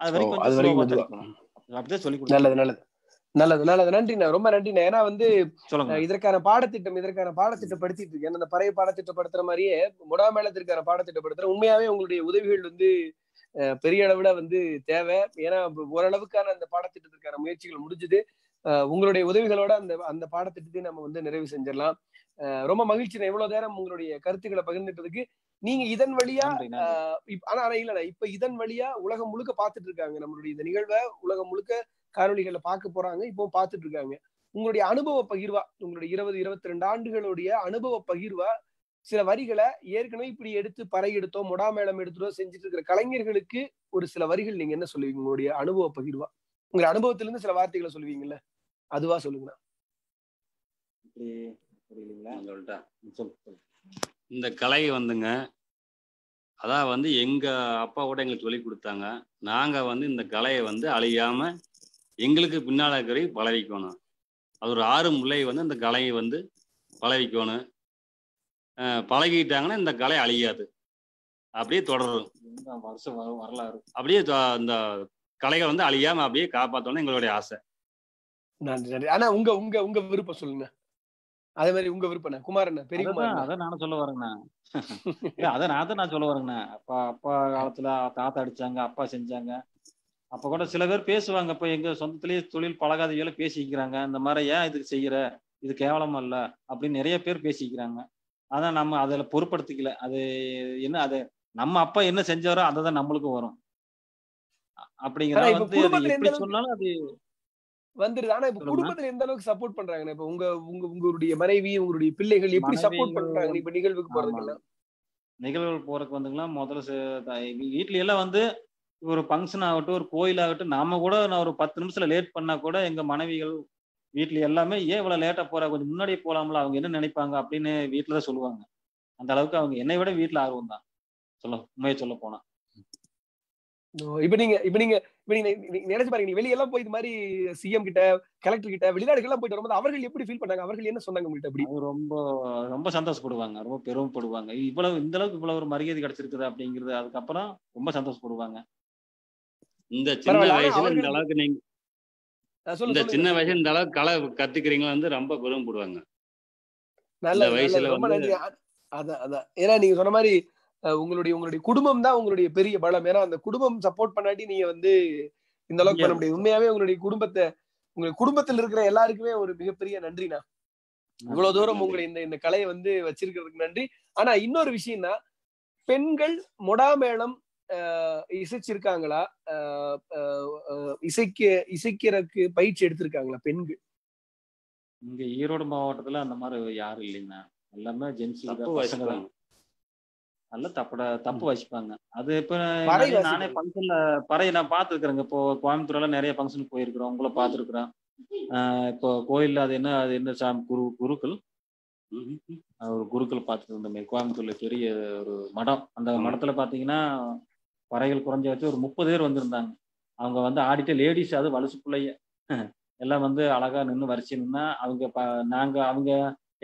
அது வரைக்கும் கொஞ்சம் ஸ்லோவா. அடிக்கணும். அப்படிதான் சொல்லி கொடுக்கணும். நல்லது நல்லது. நல்லது நல்லது. நன்றிண்ணா ரொம்ப நன்றிண்ணா ஏன்னா வந்து இதற்கான பாடத்திட்டம் இதற்கான பாடத்திட்டம் படுத்திட்டு இருக்கேன். அந்த பழைய பாடத்திட்டம் படுத்துற மாதிரியே முடாமேளத்திற்கான பாடத்திட்டம் படுத்துற உண்மையாவே உங்களுடைய உதவிகள் வந்து பெரிய அளவுல வந்து தேவை. ஏன்னா ஓரளவுக்கான அந்த பாடத்திட்டத்திற்கான முயற்சிகள் முடிஞ்சது. உங்களுடைய உதவிகளோட அந்த அந்த பாடத்திட்டத்தை நம்ம வந்து நிறைவு செஞ்சிடலாம். ரொம்ப மகிழ்ச்சி எவ்வளவு நேரம் உங்களுடைய கருத்துக்களை பகிர்ந்துட்டதுக்கு நீங்க இதன் வழியா ஆனா ஆனா இல்லண்ணா இப்ப இதன் வழியா உலகம் முழுக்க பாத்துட்டு இருக்காங்க. நம்மளுடைய இந்த நிகழ்வை உலகம் முழுக்க காணொளிகளை பார்க்க போறாங்க. இப்போ பார்த்துட்டு இருக்காங்க. உங்களுடைய அனுபவ பகிர்வா உங்களுடைய இருபது இருபத்தி ரெண்டு ஆண்டுகளுடைய அனுபவ பகிர்வா சில வரிகளை ஏற்கனவே இப்படி எடுத்து பறை எடுத்தோ முடாமேளம் எடுத்தோ செஞ்சுட்டு இருக்கிற கலைஞர்களுக்கு ஒரு சில வரிகள் நீங்க என்ன சொல்லுவீங்க? உங்களுடைய அனுபவ பகிர்வா. உங்க அனுபவத்திலிருந்து சில வார்த்தைகளை சொல்லுவீங்கல்ல? அதுவா சொல்லுங்க இந்த கலை வந்துங்க அதான் வந்து எங்க அப்பா கூட எங்களுக்கு சொல்லி கொடுத்தாங்க. நாங்க வந்து இந்த கலையை வந்து அழியாம எங்களுக்கு பின்னால இருக்கிற பழவிக்கணும் அது ஒரு ஆறு முல்லை வந்து இந்த கலையை வந்து பழவிக்கணும் அஹ் பழகிட்டாங்கன்னா இந்த கலை அழியாது. அப்படியே தொடரும். வருஷம் வர- வரலாறு. அப்படியே இந்த கலைகளை வந்து அழியாம அப்படியே காப்பாற்றணும் எங்களுடைய ஆசை. நன்றி நன்றி. ஆனா உங்க உங்க உங்க விருப்பம் சொல்லுங்க. அதே மாதிரி உங்க விருப்பம் குமாரண்ணா பெரிய அதான் நானும் சொல்ல வரேங்கண்ணா அதான் நான் தான் நான் சொல்ல வரேங்கண்ணா. அப்பா அப்பா காலத்துல தாத்தா அடிச்சாங்க அப்பா செஞ்சாங்க. அப்ப கூட சில பேர் பேசுவாங்க இப்ப எங்க சொந்தத்திலேயே தொழில் பழகாதவங்கள பேசிக்கிறாங்க. இந்த மாதிரி ஏன் இதுக்கு செய்யற? இது கேவலம் அல்ல அப்படின்னு நிறைய பேர் பேசிக்கிறாங்க. அதான் நம்ம அதுல பொருட்படுத்திக்கல. அது என்ன அது நம்ம அப்பா என்ன செஞ்சாரோ அதை தான் நம்மளுக்கும் வரும். அப்படிங்கிற ஆனா வந்து எப்படி சொன்னாலும் அது வந்துருது. ஆனா இப்ப. குடும்பத்துல எந்த அளவுக்கு சப்போர்ட் பண்றாங்க இப்ப உங்க உங்க உங்களுடைய மனைவி உங்களுடைய பிள்ளைகள் எப்படி சப்போர்ட் பண்றாங்க? இப்ப நிகழ்வுக்கு போறதுக்கெல்லாம். நிகழ்வுகள் போறதுக்கு வந்துங்களா முதல்ல வீட்ல எல்லாம் வந்து ஒரு ஃபங்க்ஷன் ஆகட்டும் ஒரு கோயில் ஆகட்டும் நாம கூட நான் ஒரு பத்து நிமிஷத்துல லேட் பண்ணா கூட எங்க மனைவிகள் வீட்ல எல்லாமே ஏன் இவ்வளவு லேட்டா போறா? கொஞ்சம் முன்னாடியே போலாம்ல அவங்க என்ன நினைப்பாங்க? அப்படின்னு வீட்டுல தான் சொல்லுவாங்க. அந்த அளவுக்கு அவங்க என்னை விட வீட்டுல ஆர்வம் தான் சொல்ல உண்மையை சொல்ல போனா. இப்ப நீங்க இப்ப நீங்க இப்ப நீங்க நினைச்சு பாருங்க நீங்க வெளியெல்லாம் போய் இது மாதிரி சிஎம் கிட்ட கலெக்டர் கிட்ட வெளிநாடுகள்லாம் போயிட்டு வரும்போது அவர்கள் எப்படி ஃபீல் பண்ணாங்க? அவர்கள் என்ன சொன்னாங்க உங்கள்கிட்ட அப்படி? ரொம்ப ரொம்ப சந்தோஷப்படுவாங்க. ரொம்ப பெருமைப்படுவாங்க. இவ்வளவு இந்த அளவுக்கு இவ்வளவு ஒரு மரியாதை கிடைச்சிருக்குது அப்படிங்கிறது அதுக்கப்புறம் ரொம்ப சந்தோஷப்படுவாங்க. இந்த சின்ன வயசுல இந்த அளவுக்கு நீங்க இந்த சொல்லுங்க சின்ன வயசுல இந்த அளவுக்கு கலை கத்துக்கிறீங்களா வந்து ரொம்ப பெருமைப்படுவாங்க. நல்லது வயசுல ரொம்ப அதான் அதான் ஏன்னா நீங்க சொன்ன மாதிரி உங்களுடைய உங்களுடைய குடும்பம் தான் உங்களுடைய பெரிய பலம். ஏன்னா அந்த குடும்பம் சப்போர்ட் பண்ணாட்டி நீங்க வந்து இந்த அளவுக்கு பண்ண முடியாது. உண்மையாவே உங்களுடைய குடும்பத்தை உங்க குடும்பத்தில் இருக்கிற எல்லாருக்குமே ஒரு மிகப்பெரிய நன்றிண்ணா. இவ்வளவு தூரம் நன்றி. உங்களை இந்த இந்த கலையை வந்து வச்சிருக்கிறதுக்கு நன்றி. ஆனா இன்னொரு விஷயம்னா பெண்கள் மொடாமேளம் அஹ், இசைச்சிருக்காங்களா? அஹ், அஹ், அஹ், இசைக்க இசைக்கிறதுக்கு பயிற்சி எடுத்திருக்காங்களா பெண்கள்? இங்க ஈரோடு மாவட்டத்துல அந்த மாதிரி யாரும் இல்லைங்கண்ணா. எல்லாமே ஜென்ஸ் தப்பு பசங்க வாசிப்பாங்க தான் நல்லா தப்பட தப்பு வாசிப்பாங்க அது இப்ப நானே. ஃபங்க்ஷன்ல பறை நான் பார்த்துருக்குறேங்க. இப்போ கோயம்புத்தூர்ல நிறைய ஃபங்க்ஷன் போயிருக்கிறோம். உங்களை பார்த்துருக்குறேன். இப்போ கோயில்ல அது என்ன அது என்ன சாமி குரு குருக்கள்? ஒரு குருக்கள் பார்த்துட்டு இருந்த மாதிரி கோயம்புத்தூர்ல பெரிய ஒரு மடம். அந்த. மடத்துல பாத்தீங்கன்னா பறைகள் குறைஞ்ச வச்சு ஒரு முப்பது பேர் வந்திருந்தாங்க. அவங்க வந்து ஆடிட்டு லேடிஸ் அது வலசு பிள்ளைய. எல்லாம் வந்து அழகா நின்று வரிசை நின்னா அவங்க நாங்க அவங்க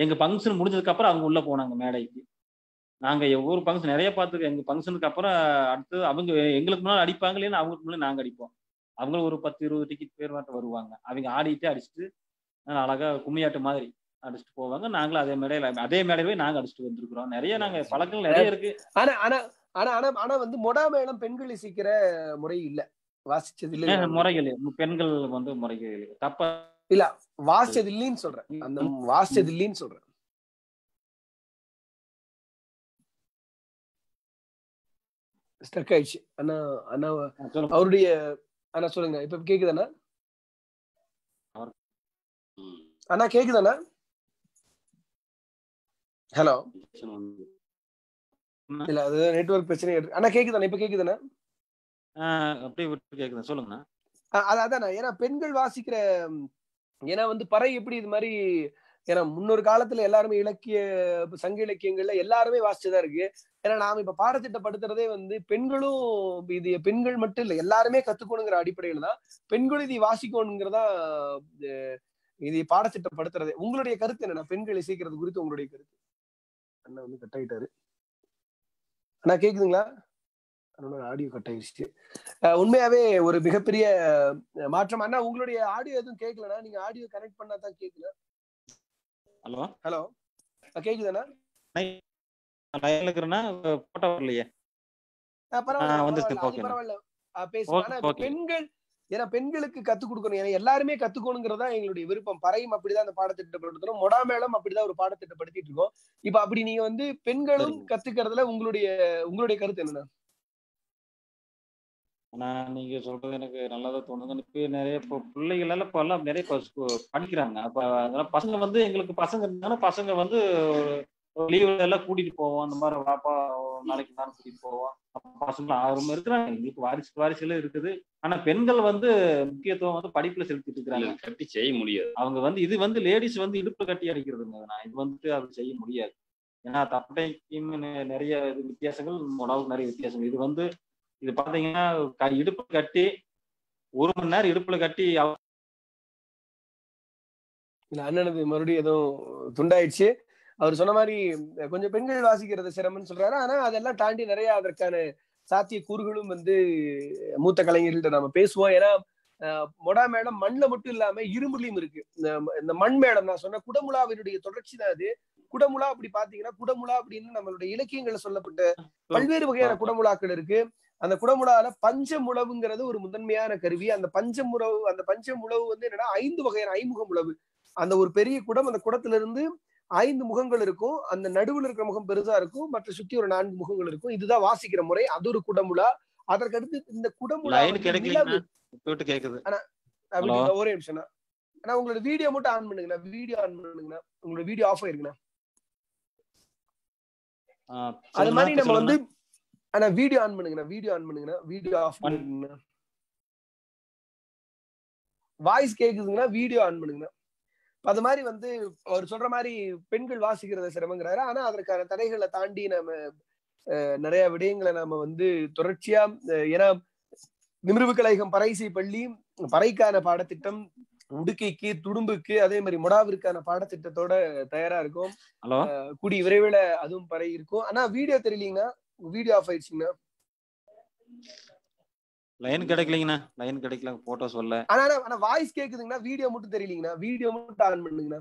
எங்க ஃபங்க்ஷன் முடிஞ்சதுக்கு அப்புறம் அவங்க உள்ள போனாங்க மேடைக்கு. நாங்க ஒவ்வொரு ஃபங்க்ஷன் நிறைய பார்த்துருக்கோம். எங்க ஃபங்க்ஷனுக்கு அப்புறம் அடுத்து அவங்க எங்களுக்கு முன்னாடி அடிப்பாங்க இல்லைன்னா அவங்களுக்கு முன்னாடி நாங்க அடிப்போம். அவங்களும் ஒரு பத்து இருபது டிக்கெட் பேர் மட்டும் வருவாங்க. அவங்க ஆடிட்டு அடிச்சுட்டு அஹ் அழகா கும்மியாட்டு மாதிரி அடிச்சுட்டு போவாங்க. நாங்களும் அதே மேடையில அதே மேடையில போய் நாங்க அடிச்சுட்டு வந்திருக்கிறோம். நிறைய நாங்க பழக்கங்கள் நிறைய இருக்கு. ஆனா ஆனா ஆனா ஆனா ஆனா வந்து மொடா மேளம் பெண்கள் இசைக்கிற முறை இல்ல. வாசிச்சது இல்ல முறைகள் பெண்கள் வந்து முறைகள் தப்பா இல்ல வாசிச்சது இல்லைன்னு சொல்றேன். அந்த வாசிச்சது இல்லைன்னு சொல்றேன். ஸ்டக் ஆயிடுச்சு. அண்ணா அண்ணா சொல்லுங்க. அவருடைய அண்ணா சொல்லுங்க. இப்ப கேக்குதாண்ணா. அண்ணா கேக்குதாண்ணா? ஹலோ. இல்ல அது நெட்வொர்க் பிரச்சனை அண்ணா கேக்குதாண்ணா? இப்ப கேக்குதாண்ணா? அப்படியே விட்டு கேக்குது? சொல்லுங்கண்ணா. அ- அது அதாண்ணா. ஏன்னா பெண்கள் வாசிக்கிற ஏன்னா வந்து பறை எப்படி இது மாதிரி ஏன்னா முன்னொரு காலத்துல எல்லாருமே இலக்கிய சங்க இலக்கியங்கள்ல எல்லாருமே வாசிச்சுதான் இருக்கு. ஏன்னா நாம இப்ப பாடத்திட்டப்படுத்துறதே வந்து பெண்களும் இது பெண்கள் மட்டும் இல்ல எல்லாருமே கத்துக்கணுங்கிற அடிப்படையில தான் பெண்களும் இதை வாசிக்கணுங்கிறதா இதை இது பாடத்திட்டப்படுத்துறதே. உங்களுடைய கருத்து என்னன்னா பெண்கள் இசைக்கிறது குறித்து உங்களுடைய கருத்து? அண்ணா வந்து கட் ஆயிட்டாரு அண்ணா கேக்குதுங்களா? ஆடியோ கட் ஆயிடுச்சு உண்மையாவே ஒரு மிகப்பெரிய மாற்றம். அண்ணா உங்களுடைய ஆடியோ எதுவும் கேட்கலண்ணா நீங்க ஆடியோ கனெக்ட் பண்ணா தான் கேட்கல ஹலோ? ஹலோ. கேக்குதாண்ணா? லைன்ல இருக்கிறேன்னா போட்டோ வரலையே. பெண்கள் ஏன்னா பெண்களுக்கு கத்துக் கொடுக்கணும். ஏன்னா எல்லாருமே கத்துக்கணுங்கிறதா எங்களுடைய விருப்பம். பறையும் அப்படிதான் அந்த பாடத்திட்டப்படுத்தணும். மொடா மேளம் அப்படிதான் ஒரு பாடத்திட்டப்படுத்திட்டு இருக்கோம். இப்ப அப்படி நீங்க வந்து பெண்களும். கத்துக்கிறதுல உங்களுடைய உங்களுடைய கருத்து என்னண்ணா? ஆனா நீங்க சொல்றது எனக்கு நல்லதா தோணுது. இப்ப நிறைய இப்போ பிள்ளைகள் எல்லாம் இப்ப எல்லாம் நிறைய படிக்கிறாங்க. அப்ப அதெல்லாம் பசங்க வந்து எங்களுக்கு பசங்க இருந்தாலும் பசங்க வந்து லீவுல எல்லாம் கூட்டிட்டு போவோம். அந்த மாதிரி வாப்பா நாளைக்கு நாள் கூட்டிட்டு போவோம். பசங்க ஆர்வம் இருக்கிறாங்க. எங்களுக்கு வாரிசு வாரிசுல இருக்குது. ஆனா பெண்கள் வந்து முக்கியத்துவம் வந்து படிப்புல செலுத்திட்டு இருக்கிறாங்க. கட்டி செய்ய முடியாது. அவங்க வந்து இது வந்து லேடிஸ் வந்து இடுப்பு கட்டி அடிக்கிறதுங்க. நான் இது வந்துட்டு அது செய்ய முடியாது. ஏன்னா தப்பட்டைக்கும் நெ- நிறைய இது வித்தியாசங்கள் உடம்புக்கு நிறைய வித்தியாசங்கள். இது வந்து இது பாத்தீங்கன்னா இடுப்பு கட்டி ஒரு மணி நேரம் இடுப்புல கட்டி இல்ல அண்ணனது மறுபடியும் ஏதோ துண்டாயிடுச்சு. அவர் சொன்ன மாதிரி கொஞ்சம் பெண்கள் வாசிக்கிறது சிரமம்னு சொல்றாரு. ஆனா அதெல்லாம் தாண்டி நிறைய அதற்கான சாத்திய கூறுகளும் வந்து மூத்த கலைஞர்கள்ட்ட நம்ம பேசுவோம். ஏன்னா மொடா மேளம் மண்ணுல மட்டும் இல்லாம இரும்புலையும் இருக்கு. இந்த மண் மேளம் நான் சொன்ன குடமுலாவினுடைய தொடர்ச்சி தான் அது. குடமுலா அப்படி பாத்தீங்கன்னா குடமுலா அப்படின்னு நம்மளுடைய இலக்கியங்கள்ல சொல்லப்பட்ட பல்வேறு வகையான குடமுலாக்கள் இருக்கு. அந்த குடமுலால பஞ்சமுழவுங்கிறது ஒரு முதன்மையான கருவி. அந்த பஞ்சமுழவு அந்த பஞ்சமுழவு வந்து என்னன்னா ஐந்து வகையான ஐமுக முழவு அந்த ஒரு பெரிய குடம் அந்த குடத்துல இருந்து ஐந்து முகங்கள் இருக்கும். அந்த நடுவுல இருக்கிற முகம் பெருசா இருக்கும். மற்ற சுத்தி ஒரு நான்கு முகங்கள் இருக்கும். இதுதான் வாசிக்கிற முறை. அது ஒரு குடமுலா அதற்கடுத்து இந்த குடமுலா ஒரே நிமிஷம் ஆனா உங்களோட வீடியோ மட்டும் ஆன் பண்ணுங்கண்ணா. வீடியோ ஆன் பண்ணுங்கண்ணா. உங்களோட வீடியோ ஆஃப் ஆயிருக்குண்ணா அது மாதிரி நம்ம வந்து. ஆனா வீடியோ ஆன் பண்ணுங்கண்ணா வீடியோ ஆன் பண்ணுங்கண்ணா வீடியோ ஆஃப் பண்ணுங்கண்ணா. வாய்ஸ் கேக்குதுங்கன்னா வீடியோ ஆன் பண்ணுங்கண்ணா. அது மாதிரி வந்து அவர் சொல்ற மாதிரி பெண்கள் வாசிக்கிறத சிரமங்கிறாரு. ஆனா அதற்கான தடைகளை தாண்டி நம்ம நிறைய விடயங்களை நாம வந்து தொடர்ச்சியா ஏன்னா நிமிர்வு கலைகம் பறைசை பள்ளி பறைக்கான பாடத்திட்டம் உடுக்கைக்கு துடும்புக்கு அதே மாதிரி முடாவிற்கான பாடத்திட்டத்தோட தயாரா இருக்கும். கூடி விரைவில் அதுவும் பறை இருக்கும். ஆனா வீடியோ தெரியலீங்கன்னா வீடியோ ஆஃப் ஆயிடுச்சுங்கண்ணா. லைன் கிடைக்கலீங்கண்ணா. லைன் கிடைக்கல. போட்டோ சொல்ல ஆனா ஆனா- வாய்ஸ் கேக்குதுங்கண்ணா. வீடியோ மட்டும் தெரியலீங்கண்ணா. வீடியோ மட்டும் ஆன் பண்ணுங்கண்ணா.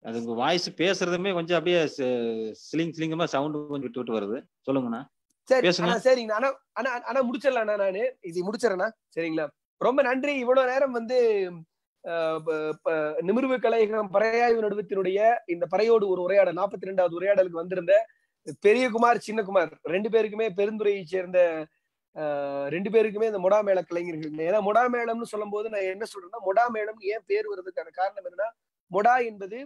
அது உங்க வாய்ஸ் பேசுறதுமே கொஞ்சம் அப்படியே சிலிங் சிலிங்கமா சவுண்ட் கொஞ்சம் விட்டு விட்டு வருது. சொல்லுங்கண்ணா. சரி சரிங்கண்ணா. ஆனா ஆனா ஆனா முடிச்சிடலாம்ண்ணா நானு. இது முடிச்சிடறேண்ணா. சரிங்களா? ரொம்ப நன்றி. இவ்வளவு நேரம் வந்து நிமிர்வு கலையகம் பறையாய்வு நடுவத்தினுடைய இந்த பறையோடு ஒரு உரையாடல் நாற்பத்தி ரெண்டாவது உரையாடலுக்கு வந்திருந்த பெரியகுமார் சின்னகுமார் ரெண்டு பேருக்குமே பெருந்துறையை சேர்ந்த ரெண்டு பேருக்குமே இந்த முடாமேள கலைஞர்கள். ஏன்னா முடாமேளம்னு சொல்லும் போது நான் என்ன சொல்றேன்னா முடாமேளம் ஏன் பேர் வர்றதுக்கான காரணம் என்னன்னா முடா என்பது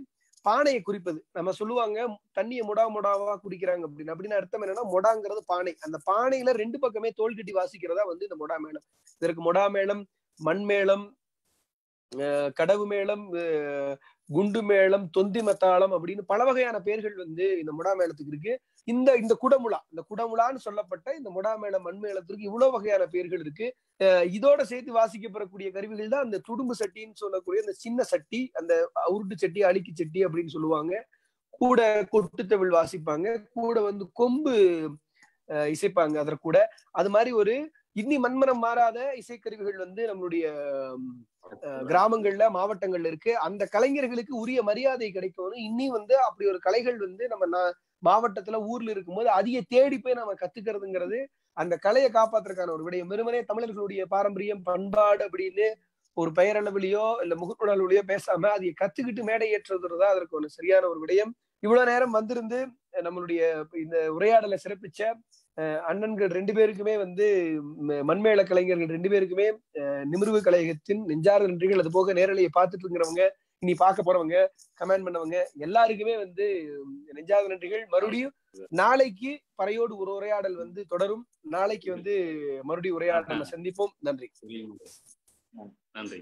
பானையை குறிப்பது. நம்ம சொல்லுவாங்க தண்ணியை முடா முடாவா குடிக்கிறாங்க அப்படின்னு. அப்படின்னு அர்த்தம் என்னன்னா மொடாங்கிறது பானை. அந்த பானையில ரெண்டு பக்கமே தோல் கட்டி வாசிக்கிறதா வந்து இந்த மொடா மேளம் இதற்கு முடா மேளம் மண்மேளம் அஹ் கடவு மேளம் அஹ் குண்டு மேளம் தொந்தி மத்தாளம் அப்படின்னு பல வகையான பெயர்கள் வந்து இந்த முடா மேளத்துக்கு இருக்கு. இந்த இந்த குடமுழா இந்த குடமுழான்னு சொல்லப்பட்ட இந்த முடா மேளம் மண் இவ்வளவு வகையான பெயர்கள் இருக்கு. அஹ் இதோட சேர்த்து வாசிக்கப்படக்கூடிய கருவிகள் தான் அந்த துடும்பு சட்டின்னு சொல்லக்கூடிய அந்த சின்ன சட்டி அந்த உருட்டு சட்டி அழுக்கி சட்டி அப்படின்னு சொல்லுவாங்க. கூட கொட்டு தமிழ் வாசிப்பாங்க. கூட வந்து கொம்பு இசைப்பாங்க அதற்கூட. கூட அது மாதிரி ஒரு இன்னி மண்மனம் மாறாத இசைக்கருவிகள் வந்து நம்மளுடைய கிராமங்கள்ல மாவட்டங்கள்ல இருக்கு. அந்த கலைஞர்களுக்கு உரிய மரியாதை கிடைக்கணும். இன்னி வந்து அப்படி ஒரு கலைகள் வந்து நம்ம மாவட்டத்துல ஊர்ல இருக்கும்போது அதிக தேடி போய் நம்ம கத்துக்கிறதுங்கிறது அந்த கலையை காப்பாத்துறதுக்கான ஒரு விடயம். வெறுமனே தமிழர்களுடைய பாரம்பரியம் பண்பாடு அப்படின்னு ஒரு பெயரளவிலையோ இல்ல முகநூலிலையோ பேசாம அதை கத்துக்கிட்டு மேடை ஏற்றுறது தான் அதற்கு ஒரு சரியான ஒரு விடயம். இவ்வளவு நேரம் வந்திருந்து நம்மளுடைய இந்த உரையாடலை சிறப்பிச்ச அண்ணன்கள் ரெண்டு பேருக்குமே வந்து மண்மேள கலைஞர்கள் ரெண்டு பேருக்குமே அஹ், நிமிர்வு கலையகத்தின் நெஞ்சார நன்றிகள். அது போக நேரலையை பார்த்துட்டு இருக்கிறவங்க இனி பார்க்க போறவங்க கமெண்ட் பண்ணவங்க எல்லாருக்குமே வந்து நெஞ்சார நன்றிகள். மறுபடியும் நாளைக்கு பறையோடு ஒரு உரையாடல் வந்து தொடரும். நாளைக்கு வந்து மறுபடியும் உரையாடல் சந்திப்போம். நன்றி. நன்றி.